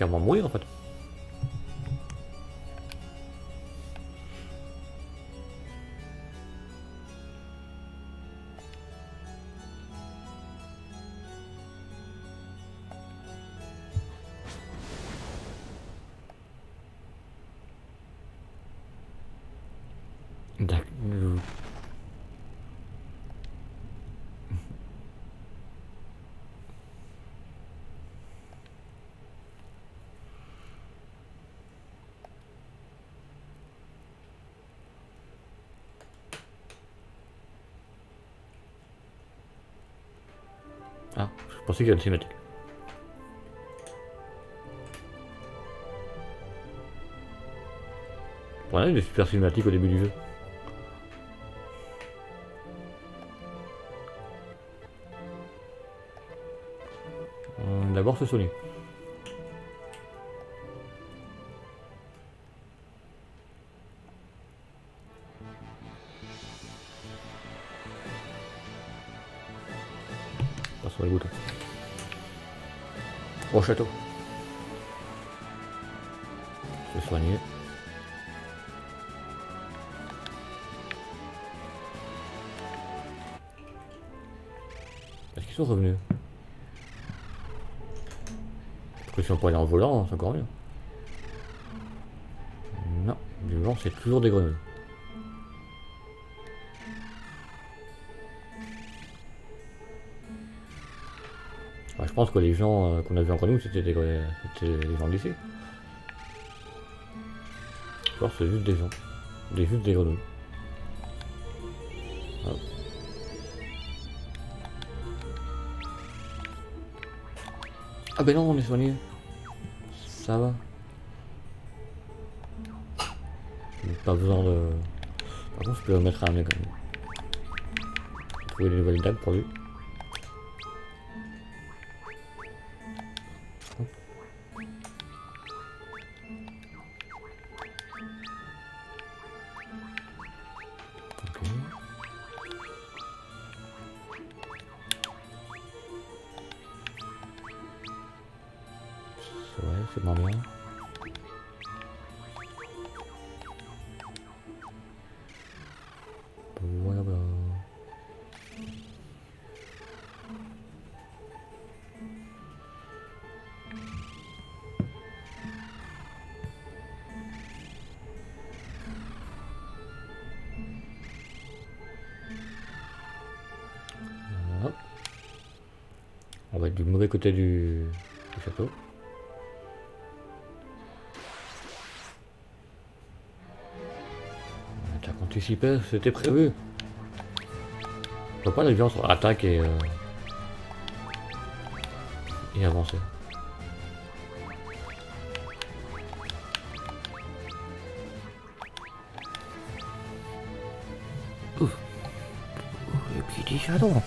Clairement mourir en fait. Une cinématique. Voilà, il y a des super cinématiques au début du jeu. Euh, D'abord ce Sony. Château. Se soigner. Est-ce qu'ils sont revenus? Pourquoi Après, si on peut aller en volant, c'est encore mieux. Non, du vent, c'est toujours des grenouilles. Je pense que les gens euh, qu'on a vus entre nous, c'était des, les gens d'ici. Alors c'est juste des gens. Des juste des grenouilles. Ah ben non, on est soigné. Ça va. Pas besoin de... Par contre, je peux mettre un mec quand même. Trouver des nouvelles dagues pour lui. Côté du, du château. Attaque anticipée, c'était prévu. On peut pas les gens sur attaque et, euh, et avancer. Ouf. Le petit chaton.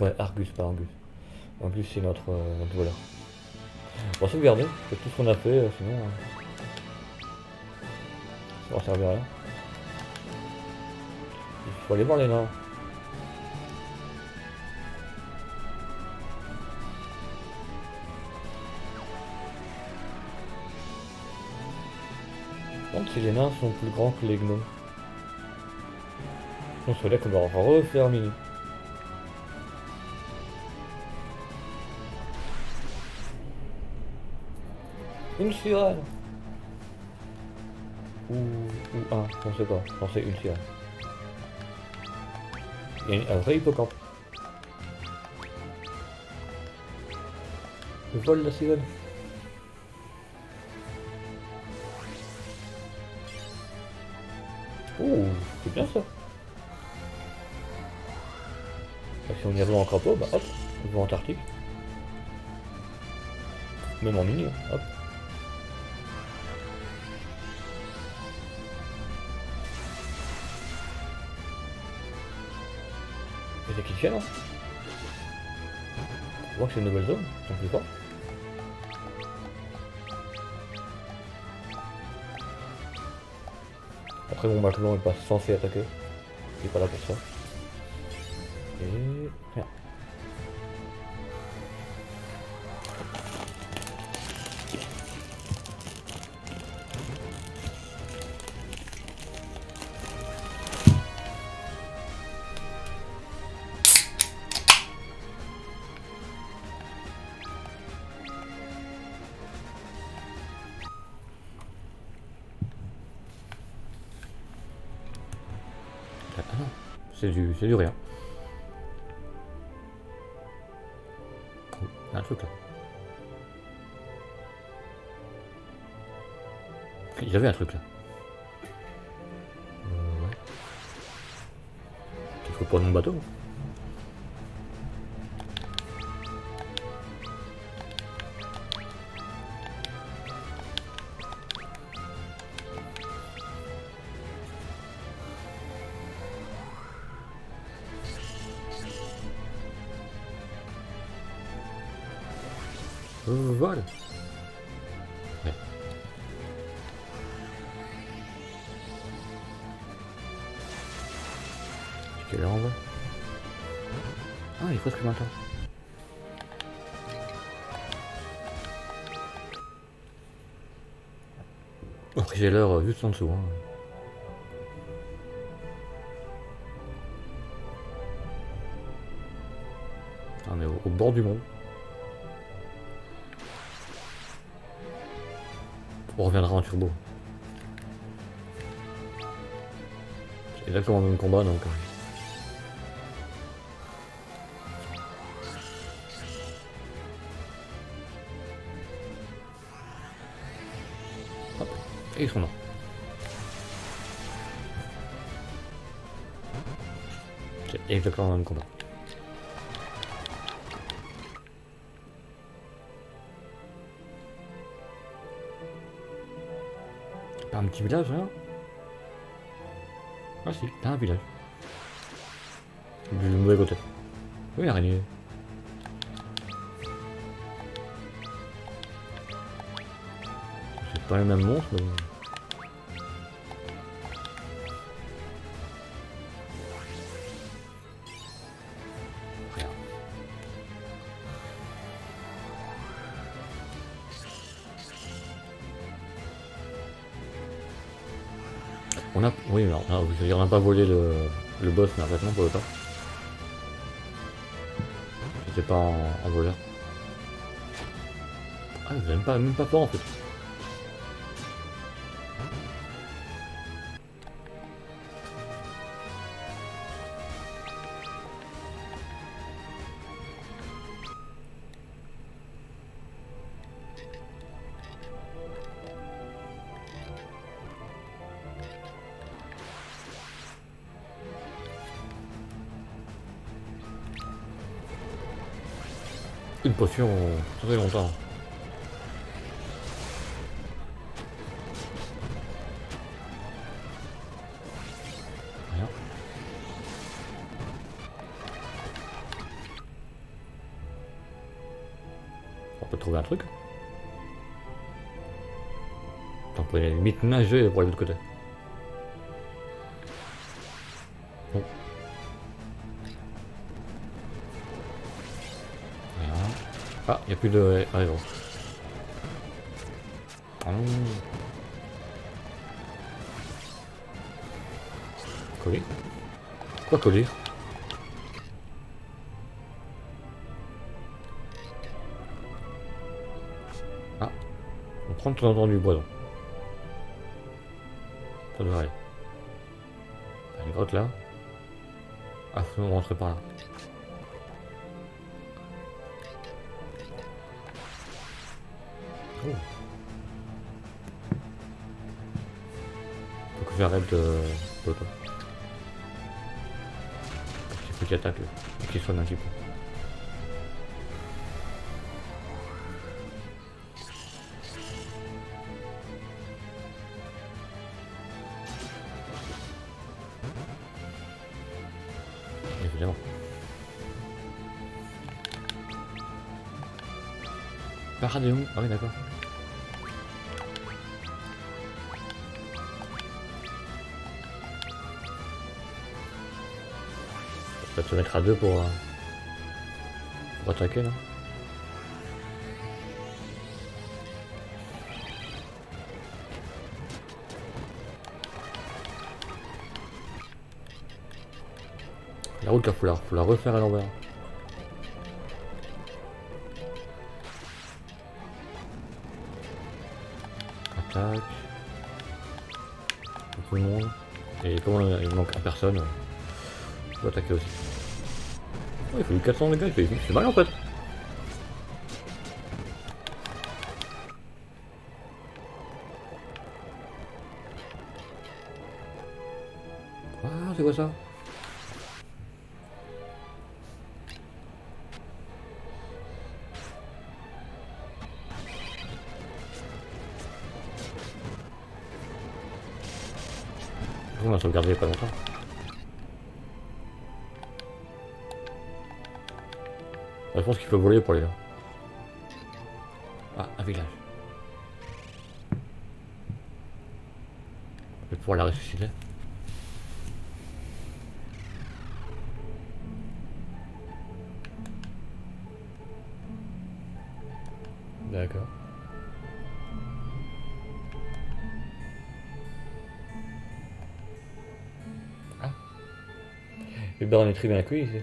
Ouais, Argus, pas Angus. Angus, c'est notre, euh, voleur. On va sauvegarder, c'est tout ce qu'on a fait, euh, sinon. euh, ça va servir à rien. Il faut aller voir les nains. Si les nains sont plus grands que les gnomes. On se qu'on va refaire mini. Une sirène Ou, ou un, on sait pas. Non, c'est une sirène. Il y a un vrai hippocampe. Le vol de la sirène. Ouh, c'est bien ça. Et si on y revient en crapaud, bah hop, on va Antarctique. Même en mini, hop. Tient, hein voit que c'est une nouvelle zone, sont plus forts. Après mon matelot n'est pas censé attaquer. Il est pas là pour ça. C'est du, du rien. J'ai l'heure euh, juste en dessous. Hein. On est au, bord du monde. On reviendra en turbo. C'est exactement le même combat donc. Et sont morts. C'est exactement le même combat. Pas un petit village là Ah si, t'as un village. Du mauvais côté. Oui, araignée. C'est pas les mêmes monstres, mais... On a... Oui, dire, on n'a pas volé le, le boss, mais en fait non, pour le pas. J'étais pas en, voleur. Ah, même pas, même pas fort en fait. On peut trouver un truc. On peut limite nager pour aller de l'autre côté. Plus de raison. Ah. Coller Quoi coller? Ah. On prend en temps du poison. Ça devrait aller. A une grotte là. Ah, faut rentrer par là. Faut que j'arrête de... d'auto. Il faut qu'il attaque, là. Faut qu'il soigne un petit peu. Ah oui d'accord. Va te mettre à deux pour, euh, attaquer là. La route, il faut la, refaire à l'envers. Attaque. Tout le monde. Et comment il manque à personne, je peux attaquer aussi. Oh, il faut du 400 les gars, il fait- c'est mal en fait. Ah, c'est quoi ça On a sauvegardé il y a pas longtemps. je pense qu'il peut voler pour les gars. Ah, un village. Je vais pouvoir la ressusciter. D'accord. Ah. Le on est très bien accueilli ici.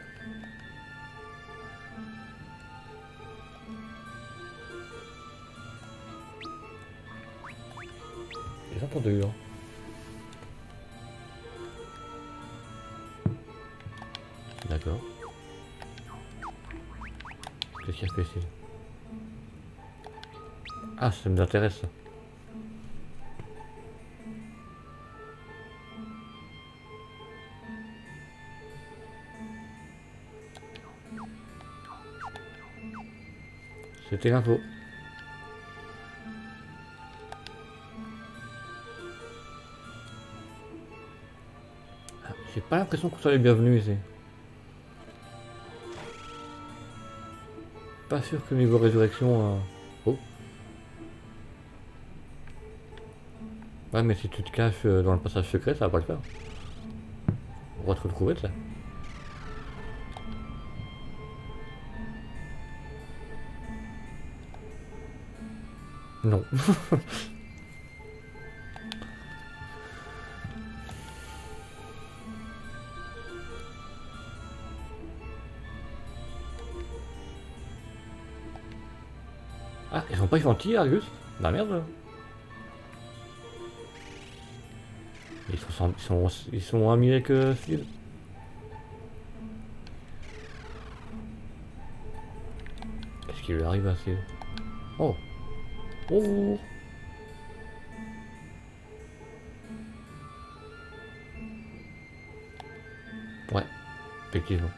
C'était l'info. Ah, J'ai pas l'impression qu'on soit les bienvenus ici. Pas sûr que niveau résurrection... euh, Ouais mais si tu te caches euh, dans le passage secret, ça va pas le faire. On va te retrouver ça. Non. Ah, ils sont pas gentils, Argus Bah merde. Ils sont, ils sont, ils sont amis avec euh, Sid. Qu'est-ce qui lui arrive à Sid Oh Oh Ouais, effectivement.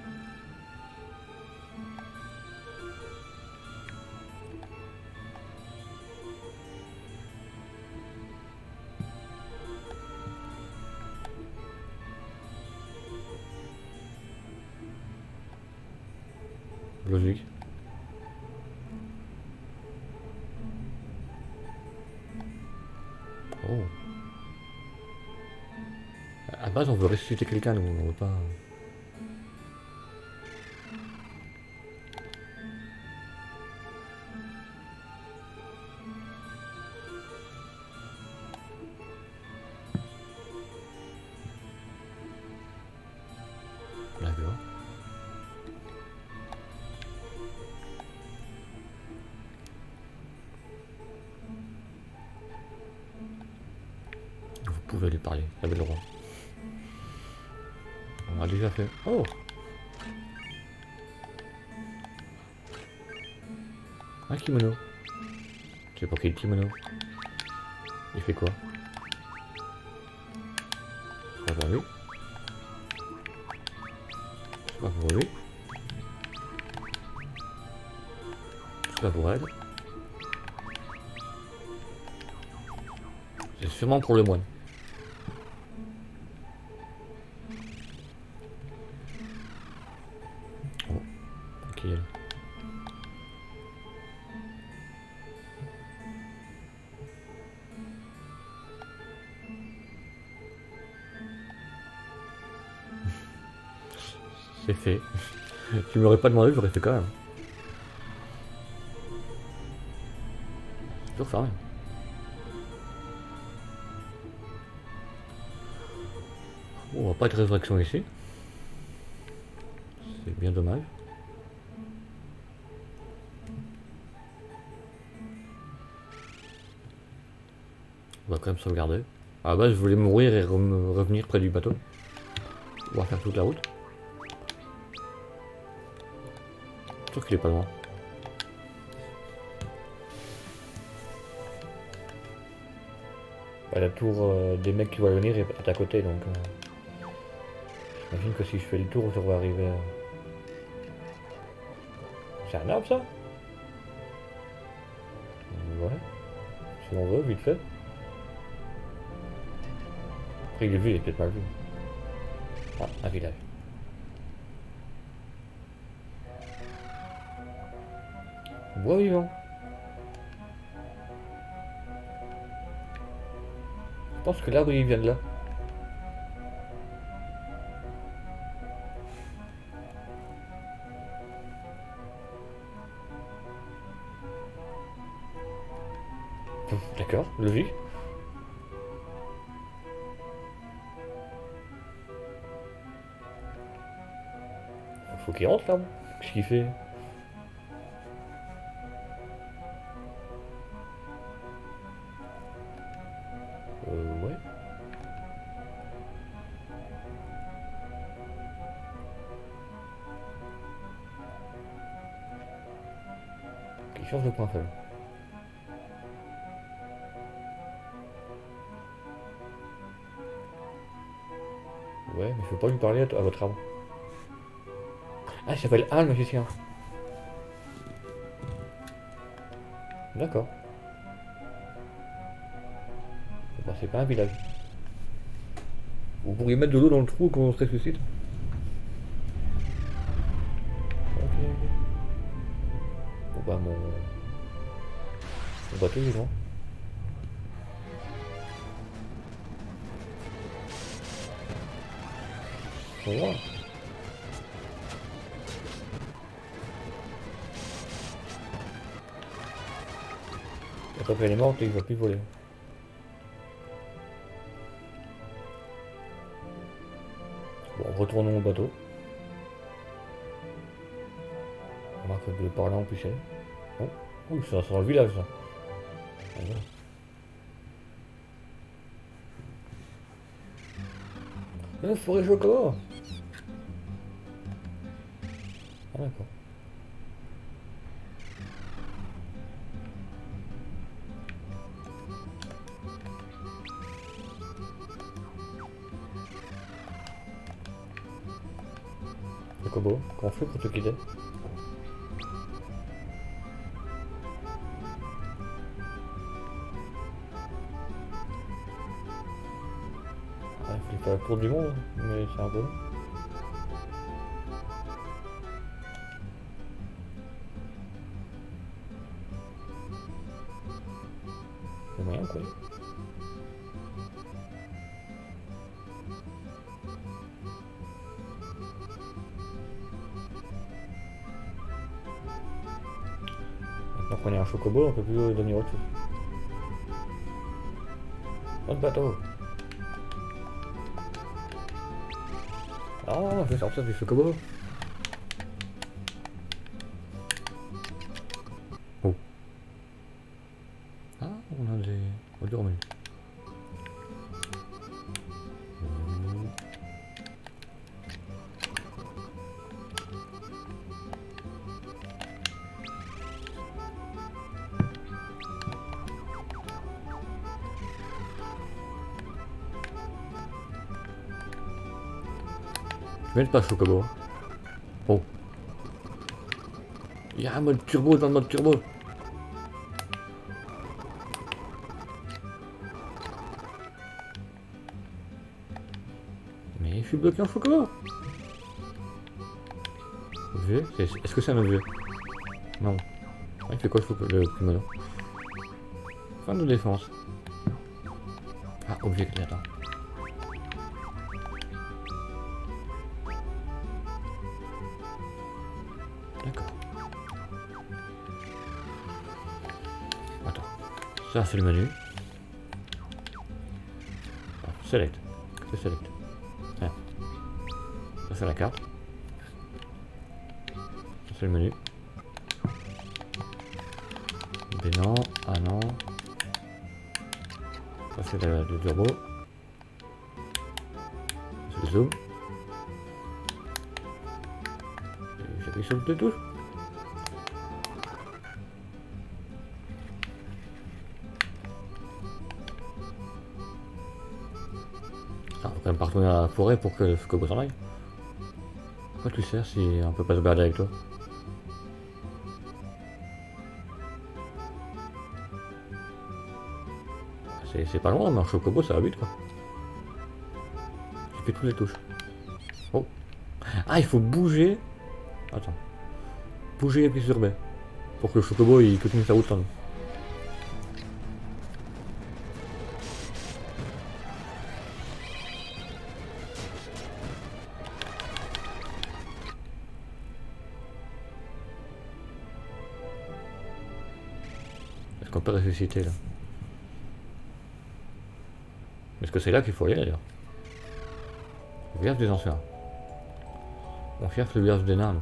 On veut ressusciter quelqu'un, nous, on veut pas... kimono. Il fait quoi? C'est pour lui. C'est pour lui. C'est pas pour elle. C'est sûrement pour le moine. Tu m'aurais pas demandé, j'aurais fait quand même. Toujours fermé. Bon, on va pas être résurrection ici. C'est bien dommage. On va quand même sauvegarder. À la base, je voulais mourir et re- revenir près du bateau. On va faire toute la route. Sûr qu'il est pas loin. La tour euh, des mecs qui vont venir est à côté donc. euh, J'imagine que si je fais le tour, je vais arriver. C'est un arbre ça? Ouais. Si on veut, vite fait. Après il est vu, il est peut-être mal vu. Ah, un village. Bois vivant. Je pense que l'arbre il vient de là. D'accord, logique. Faut qu'il rentre là. Qu'est-ce qu'il fait? Ouais, mais je peux pas lui parler à, votre arbre. Ah, il s'appelle Al, magicien. D'accord. Bah, c'est pas un village. Vous pourriez mettre de l'eau dans le trou quand on se ressuscite La papa elle est morte et il va plus voler. Bon, retournons au bateau. On remarque que par là on y aller. Oh, ça sent le village ça. Chocolat Ah Il moyen quoi. Maintenant qu'on est un chocobo, on peut plus devenir autre chose. Notre bateau. Oh, je vais sortir du chocobo. Pas chocobo. Oh. Il y a un mode turbo dans le mode turbo. Mais je suis bloqué en chocobo. C'est- Est-ce que c'est un V? Non. Ah, il fait quoi le kimono Fin de défense. Ah, objet attends. C'est le menu. Select. C'est select. Ça, c'est la carte. C'est le menu. Mais non. Ah non. Ça, c'est le, le turbo. C'est le zoom. J'appuie sur le touche. Dans la forêt pour que le Kobo s'en aille. Pourquoi tu sers si on peut pas se balader avec toi? C'est pas loin, mais un chocobo ça va vite quoi. J'ai fait toutes les touches. Oh. Ah, il faut bouger. Attends. Bouger les sur B. Pour que le chocobo il continue sa route nous. pas ressuscité là. Est-ce que c'est là qu'il faut aller d'ailleurs? Vierge des anciens. On cherche le vierge des nains.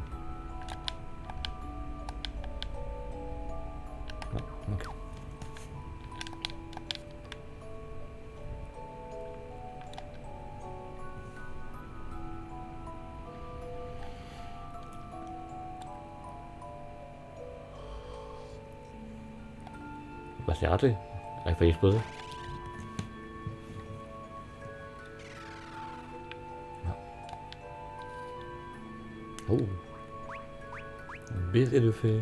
Oh. Baiser de fée.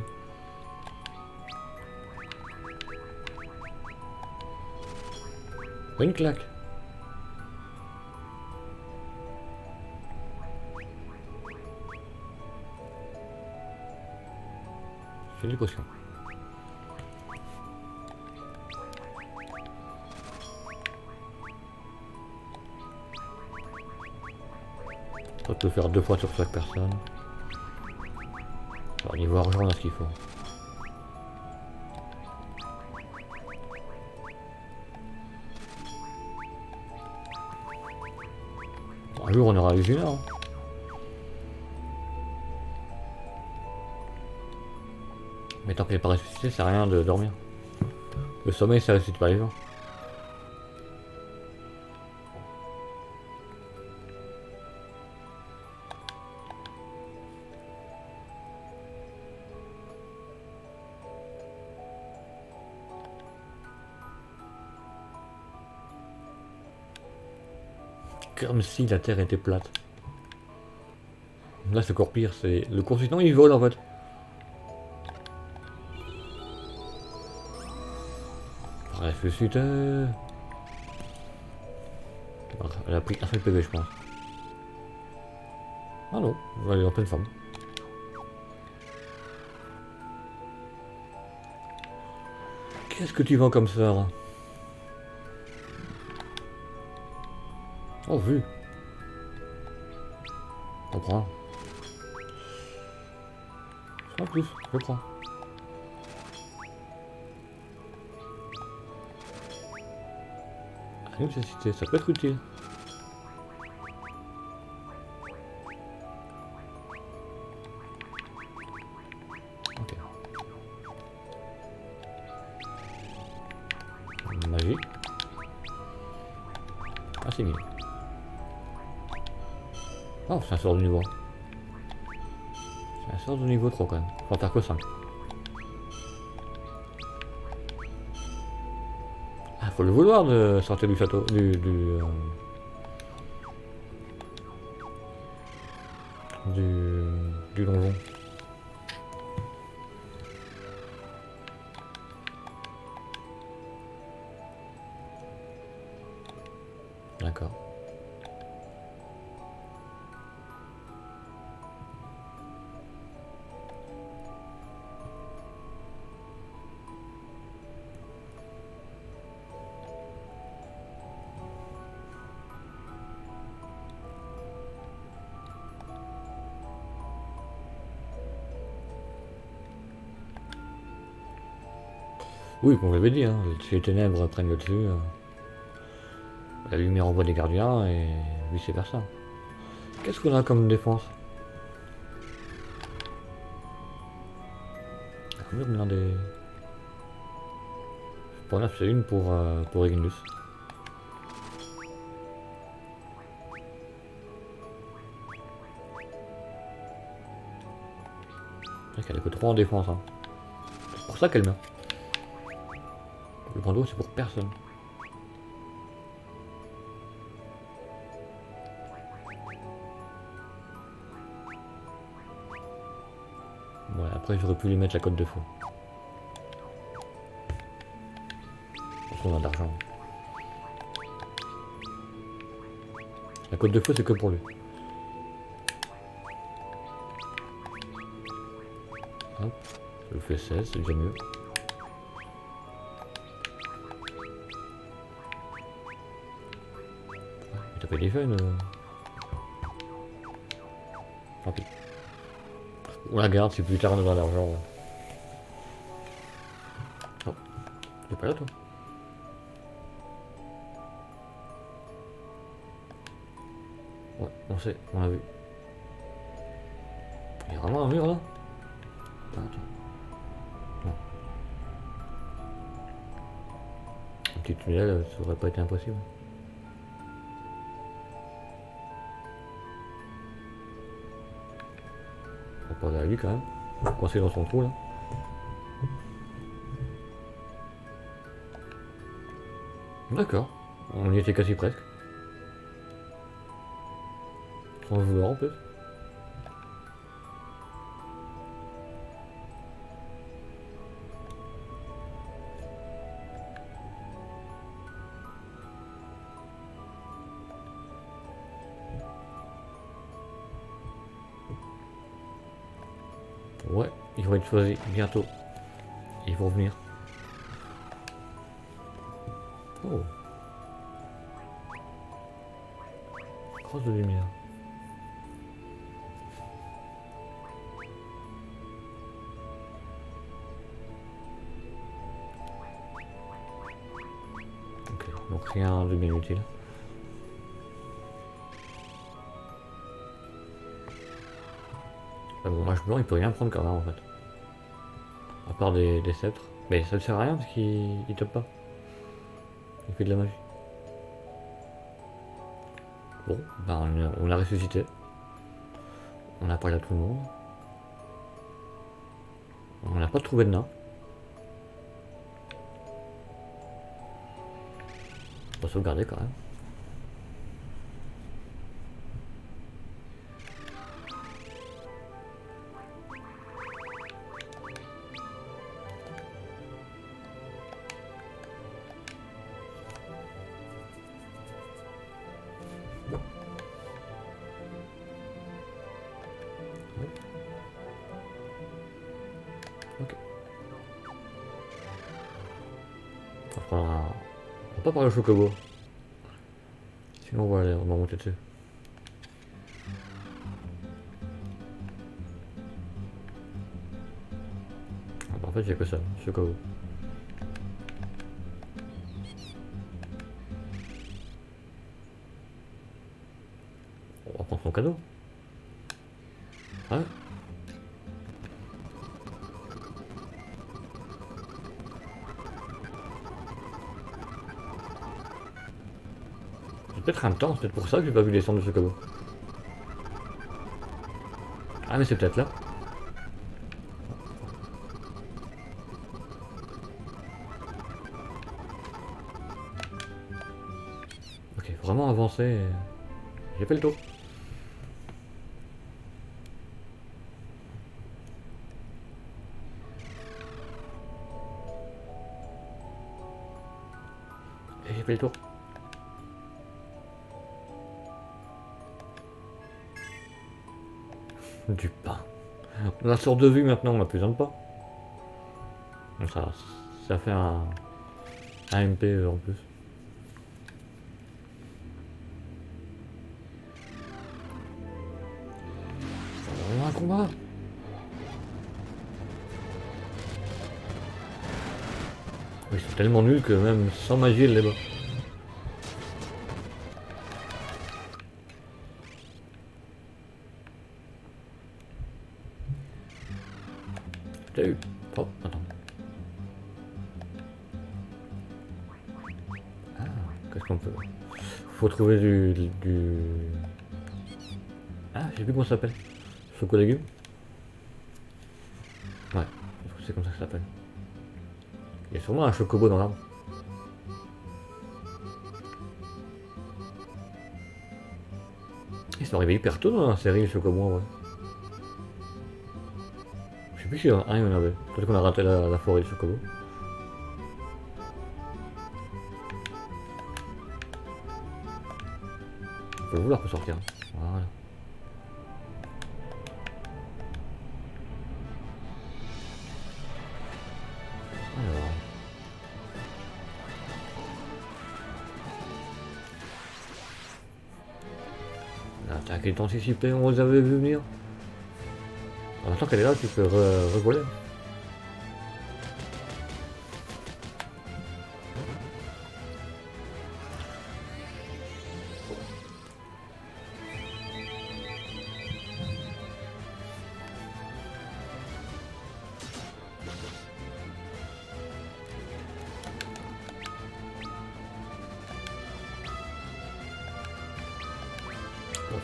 Une claque. Fais. Ça peut faire deux fois sur chaque personne. Alors, niveau argent, on a ce qu'il faut. Un jour, on aura hein. Mais tant qu'il n'est pas ressuscité, c'est rien de dormir. Le sommeil, ça ressuscite pas les gens. Comme si la Terre était plate. Là, c'est encore pire. C'est le consultant, il vole en fait. Ressuscité. Voilà, Elle a pris un seul PV, je pense. Ah non, elle est en pleine forme. Qu'est-ce que tu vends comme ça Oh, vu. On prend. En plus, je prends. Une nécessité, ça peut être utile. Ok. Magie. Ah, c'est mieux. Oh, c'est un sort de niveau. C'est un sort de niveau 3 quand même. Faut en faire que 5. Ah, faut le vouloir de sortir du château. Du. du. euh, du. du donjon. Oui, comme je l'avais dit, hein, les ténèbres prennent le dessus, euh, la lumière envoie des gardiens et vice versa. Qu'est-ce qu'on a comme défense? Combien on a des... Pour là, c'est une pour, euh, pour Ignus. Elle a que 3 en défense. Hein. C'est pour ça qu'elle meurt. C'est pour personne. Ouais, après j'aurais pu lui mettre la cote de feu. Parce a de l'argent. La cote de feu, c'est que pour lui. Hop, je fais 16, c'est déjà mieux. Il t'a pas des fun euh... Tant pis. On la garde si plus tard on aura l'argent. Oh. T'es pas là toi? Ouais, on sait, on l'a vu. Il y a vraiment un mur là? Attends. Non. Un tunnel, ça aurait pas été impossible. Pas à lui quand même. Coincé dans son trou là. D'accord. On y était quasi presque. Sans vouloir en plus. Choisis bientôt. Ils vont venir. Oh. Crosse de lumière. Ok, donc rien de bien utile. Ah bon, blanc il peut rien prendre quand même en fait. À part des, sceptres. Mais ça ne sert à rien parce qu'il il tape pas. Il fait de la magie. Bon, ben on l'a ressuscité. On a parlé à tout le monde. On n'a pas trouvé de nain. On va sauvegarder quand même. On va pas parler au chocobo. Sinon on va, aller, on va monter Peut-être un temps, c'est peut-être pour ça que j'ai pas vu descendre de ce cadeau. Ah mais c'est peut-être là. Ok, vraiment avancer. J'ai fait le tour. J'ai fait le tour. Du pain. On a sort de vue maintenant, on n'a plus besoin de ça, ça fait un, MP euh, en plus. Combat Ils sont tellement nuls que même sans magie, les bat. Vu comment ça s'appelle. Choco légumes Ouais, c'est comme ça que ça s'appelle. Il y a sûrement un chocobo dans l'arbre. Ils sont arrivés hyper tôt dans la série, les chocobos, en vrai. Je sais plus si un, il y en avait. Peut-être qu'on a raté la, forêt de chocobo. Faut le vouloir pour sortir. Est anticipée, on vous avait vu venir. Maintenant qu'elle est là, tu peux re-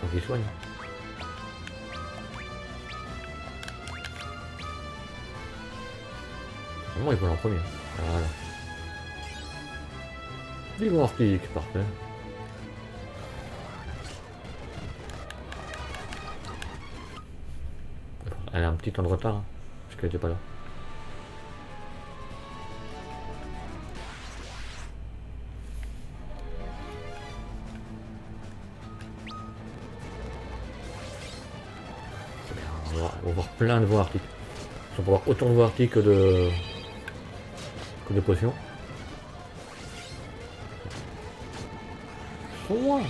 Faut qu'il soigne. Vraiment, il vole en premier. Voilà. Vivons Arctique, parfait. Elle a un petit temps de retard, hein, parce qu'elle était pas là. Plein de voies arctiques. On va voir autant de voies arctiques que de, que de potions. Pour moi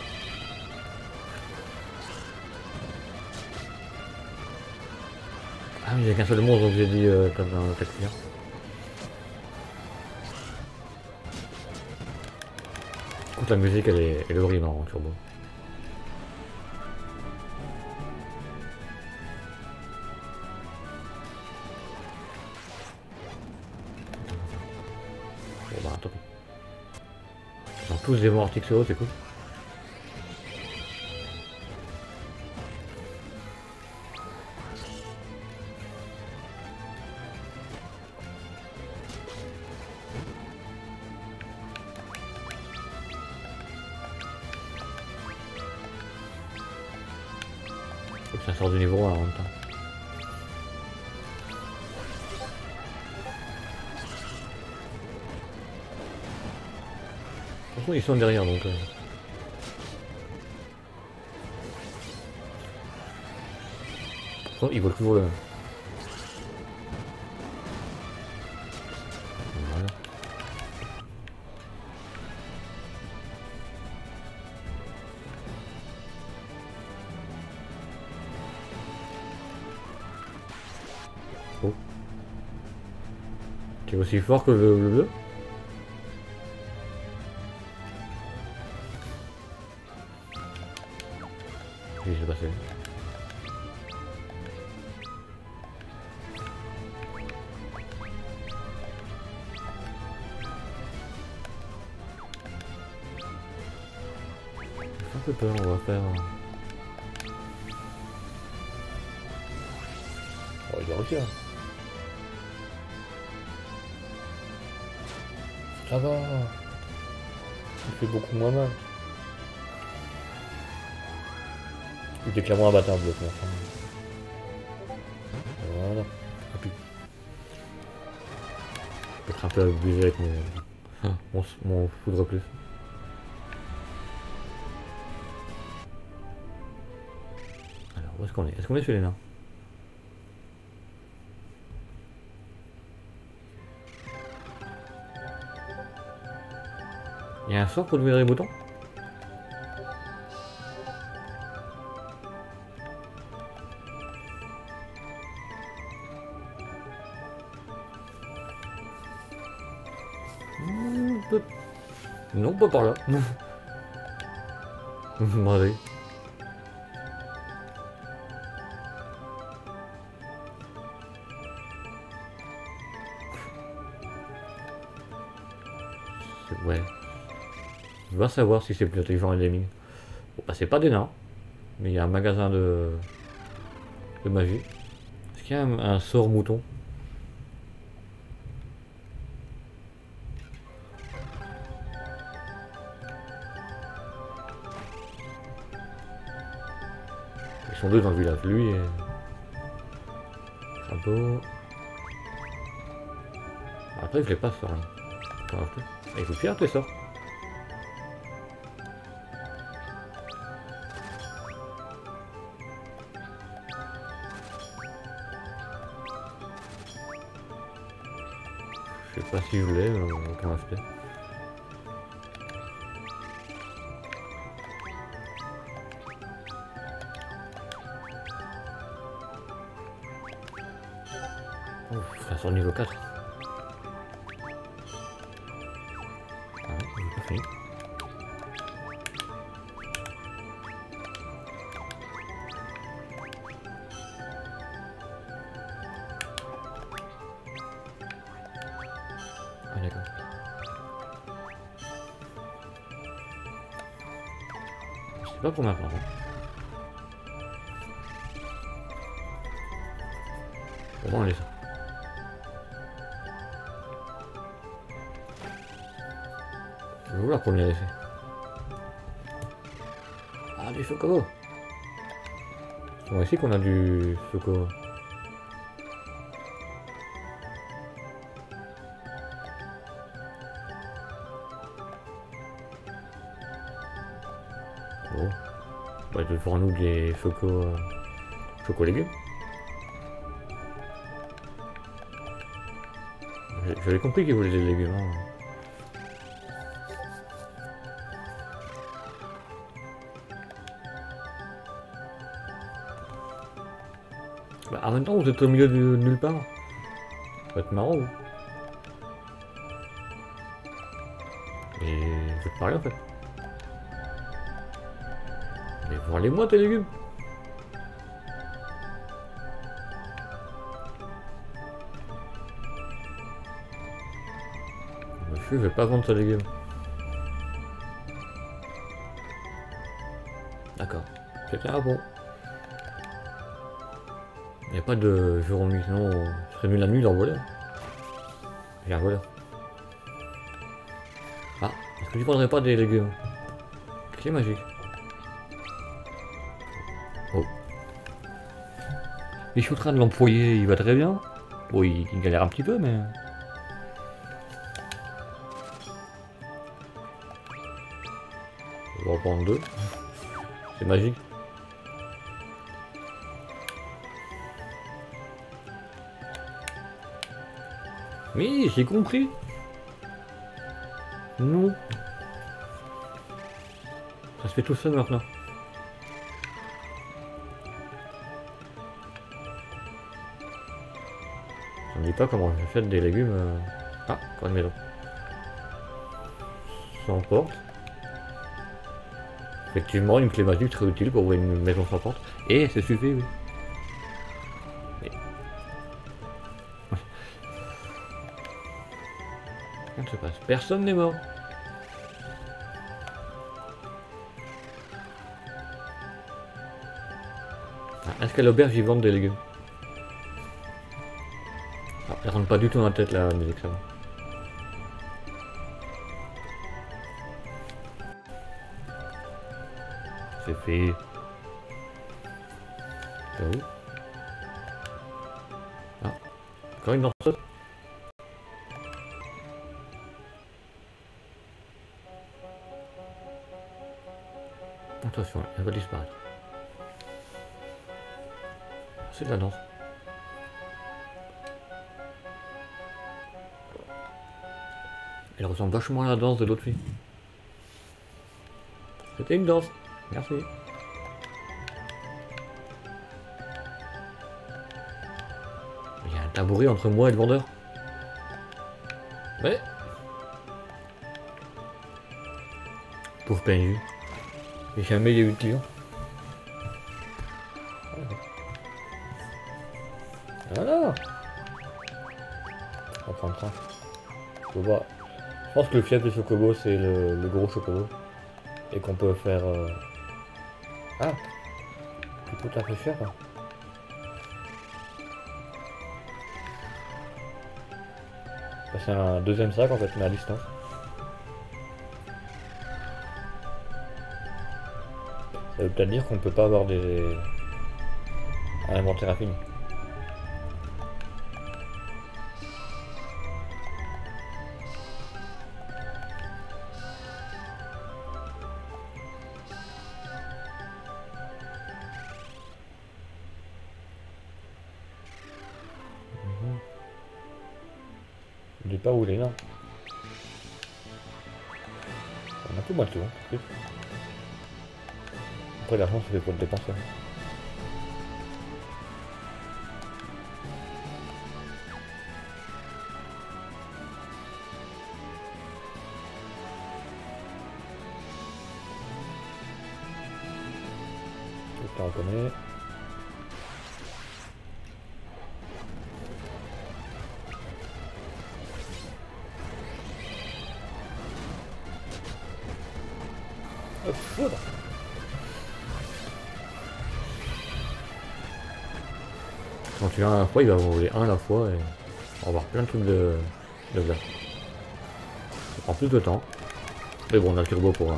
Ah oui, il n'y a qu'un seul monstre, donc j'ai dit euh, comme un texte client. Écoute, la musique, elle est, elle est horrible en turbo. Des morts arctiques sur eux, c'est cool. Derrière donc. euh. Oh, ils volent toujours le. Voilà. Oh. Tu es aussi fort que le bleu clairement imbattable le mec. Voilà. Et puis. Peut-être un peu abusé avec mon. mon, mon foudre plus. Alors, où est-ce qu'on est? Est-ce qu'on est chez les nains? Il y a un sort pour ouvrir les boutons? Par là. Allez. Ouais. Je vais savoir si c'est plus intelligent et. Bon, bah, c'est pas des nains, mais il y a un magasin de, de magie. Est-ce qu'il y a un sort mouton? Deux dans le village, lui et. Crapaud. Après, je les passe, ça. Pas grave. Et faut faire tes sorts. Je sais pas si je l'ai, mais on peut Qu'on a du chocobo. Bon. Bah, devant nous des. Euh, choco légumes. J'avais compris qu'ils voulaient des légumes. Hein. En même temps, vous êtes au milieu de nulle part. Ça va être marrant, vous. Et vous faites pareil en fait. Mais vendez-moi tes légumes. Monsieur, je vais pas vendre tes légumes. D'accord. C'est un bon. De jour en nuit, sinon ce serait mieux la nuit d'un voleur. J'ai un voleur. Ah, est-ce que tu prendrais pas des légumes? Clé magique? Oh. Et je suis en train de l'employer, il va très bien. Bon, il, il galère un petit peu, mais... On va en prendre deux. C'est magique. Oui, j'ai compris. Non. Ça se fait tout seul maintenant. Je ne dis pas comment je fais des légumes. euh. Ah, quoi de maison. Sans porte. Effectivement, une clé magique très utile pour ouvrir une maison sans porte. Et c'est suffit, oui. Rien ne se passe. Personne n'est mort. Ah, Est-ce qu'à l'auberge ils vendent des légumes? Ah, Elle rentre pas du tout dans la tête la musique ça. C'est fait. Ah, encore une danseuse? Attention, elle va disparaître. C'est de la danse. Elle ressemble vachement à la danse de l'autre fille. C'était une danse. Merci. Il y a un tabouret entre moi et le vendeur. Ouais. Pauvre PNJ. Et jamais il eu de client. Voilà. On prend le train. Je. Je pense que le fief de Chocobo c'est le, gros Chocobo. Et qu'on peut faire... euh, Ah C'est tout à fait cher. hein. Bah, C'est un deuxième sac en fait, mais à distance. Ça veut peut-être dire qu'on peut pas avoir des... un inventaire infini. Après À la fois, il va voler un à la fois et on va avoir plein de trucs de, de. Ça prend plus de temps. Mais bon, on a le turbo pour...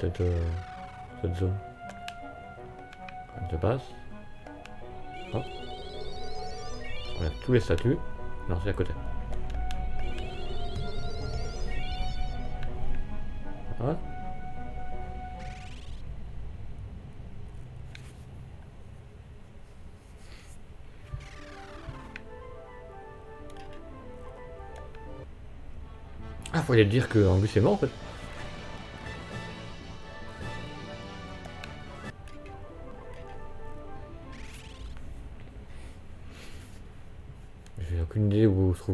cette, euh, cette zone. On se passe. Hop. On a tous les statues. Non, c'est à côté. Voilà. Ah, faut aller dire que Angus est mort en fait.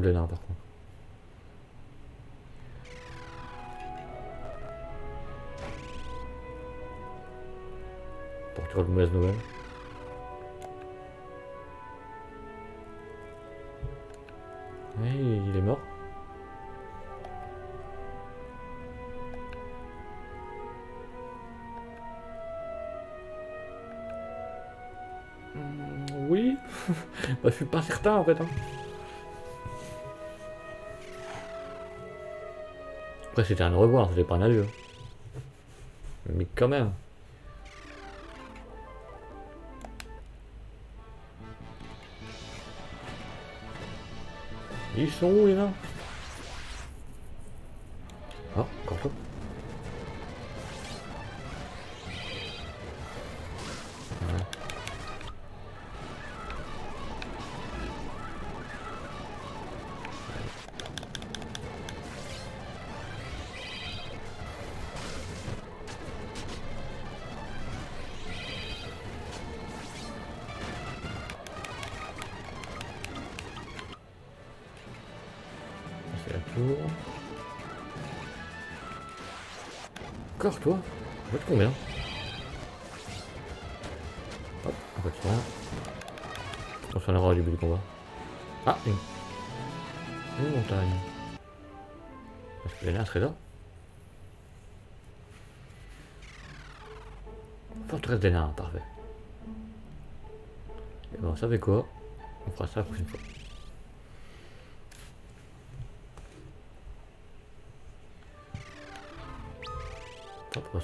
Les nains par contre. Pour tirer de mauvaises nouvelles. Oui, il est mort. Hmm, Oui, bah, je suis pas certain en fait. hein. Après c'était un revoir, c'était pas un adieu. Mais quand même. Ils sont où les nains? Toi Je vais te combien Hop, on va te faire. On s'en aura au début du combat. Ah, une. Une montagne. Est-ce que les nains seraient là Forteresse des nains, parfait. Et bon, ça fait quoi On fera ça la prochaine fois.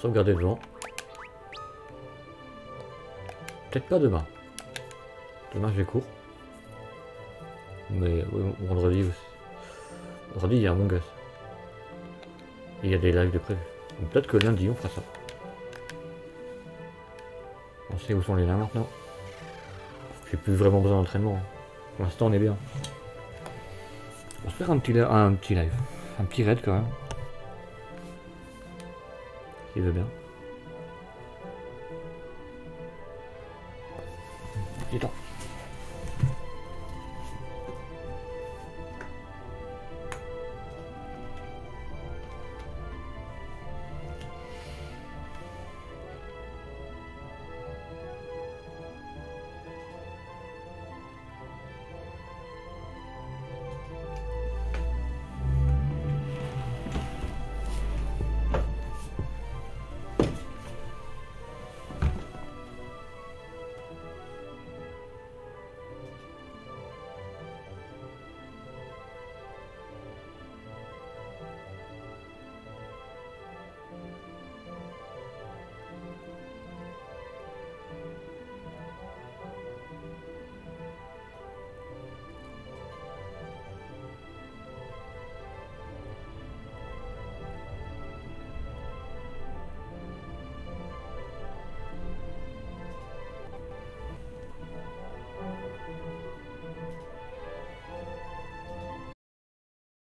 Sauvegarder devant. Peut-être pas demain. Demain j'ai cours. Mais oui, vendredi aussi. Vendredi il y a gosse. Il y a des lives de prévu. Peut-être que lundi on fera ça. On sait où sont les nains maintenant. J'ai plus vraiment besoin d'entraînement. hein. Pour l'instant on est bien. On se faire un petit, un petit live. Un petit raid quand même.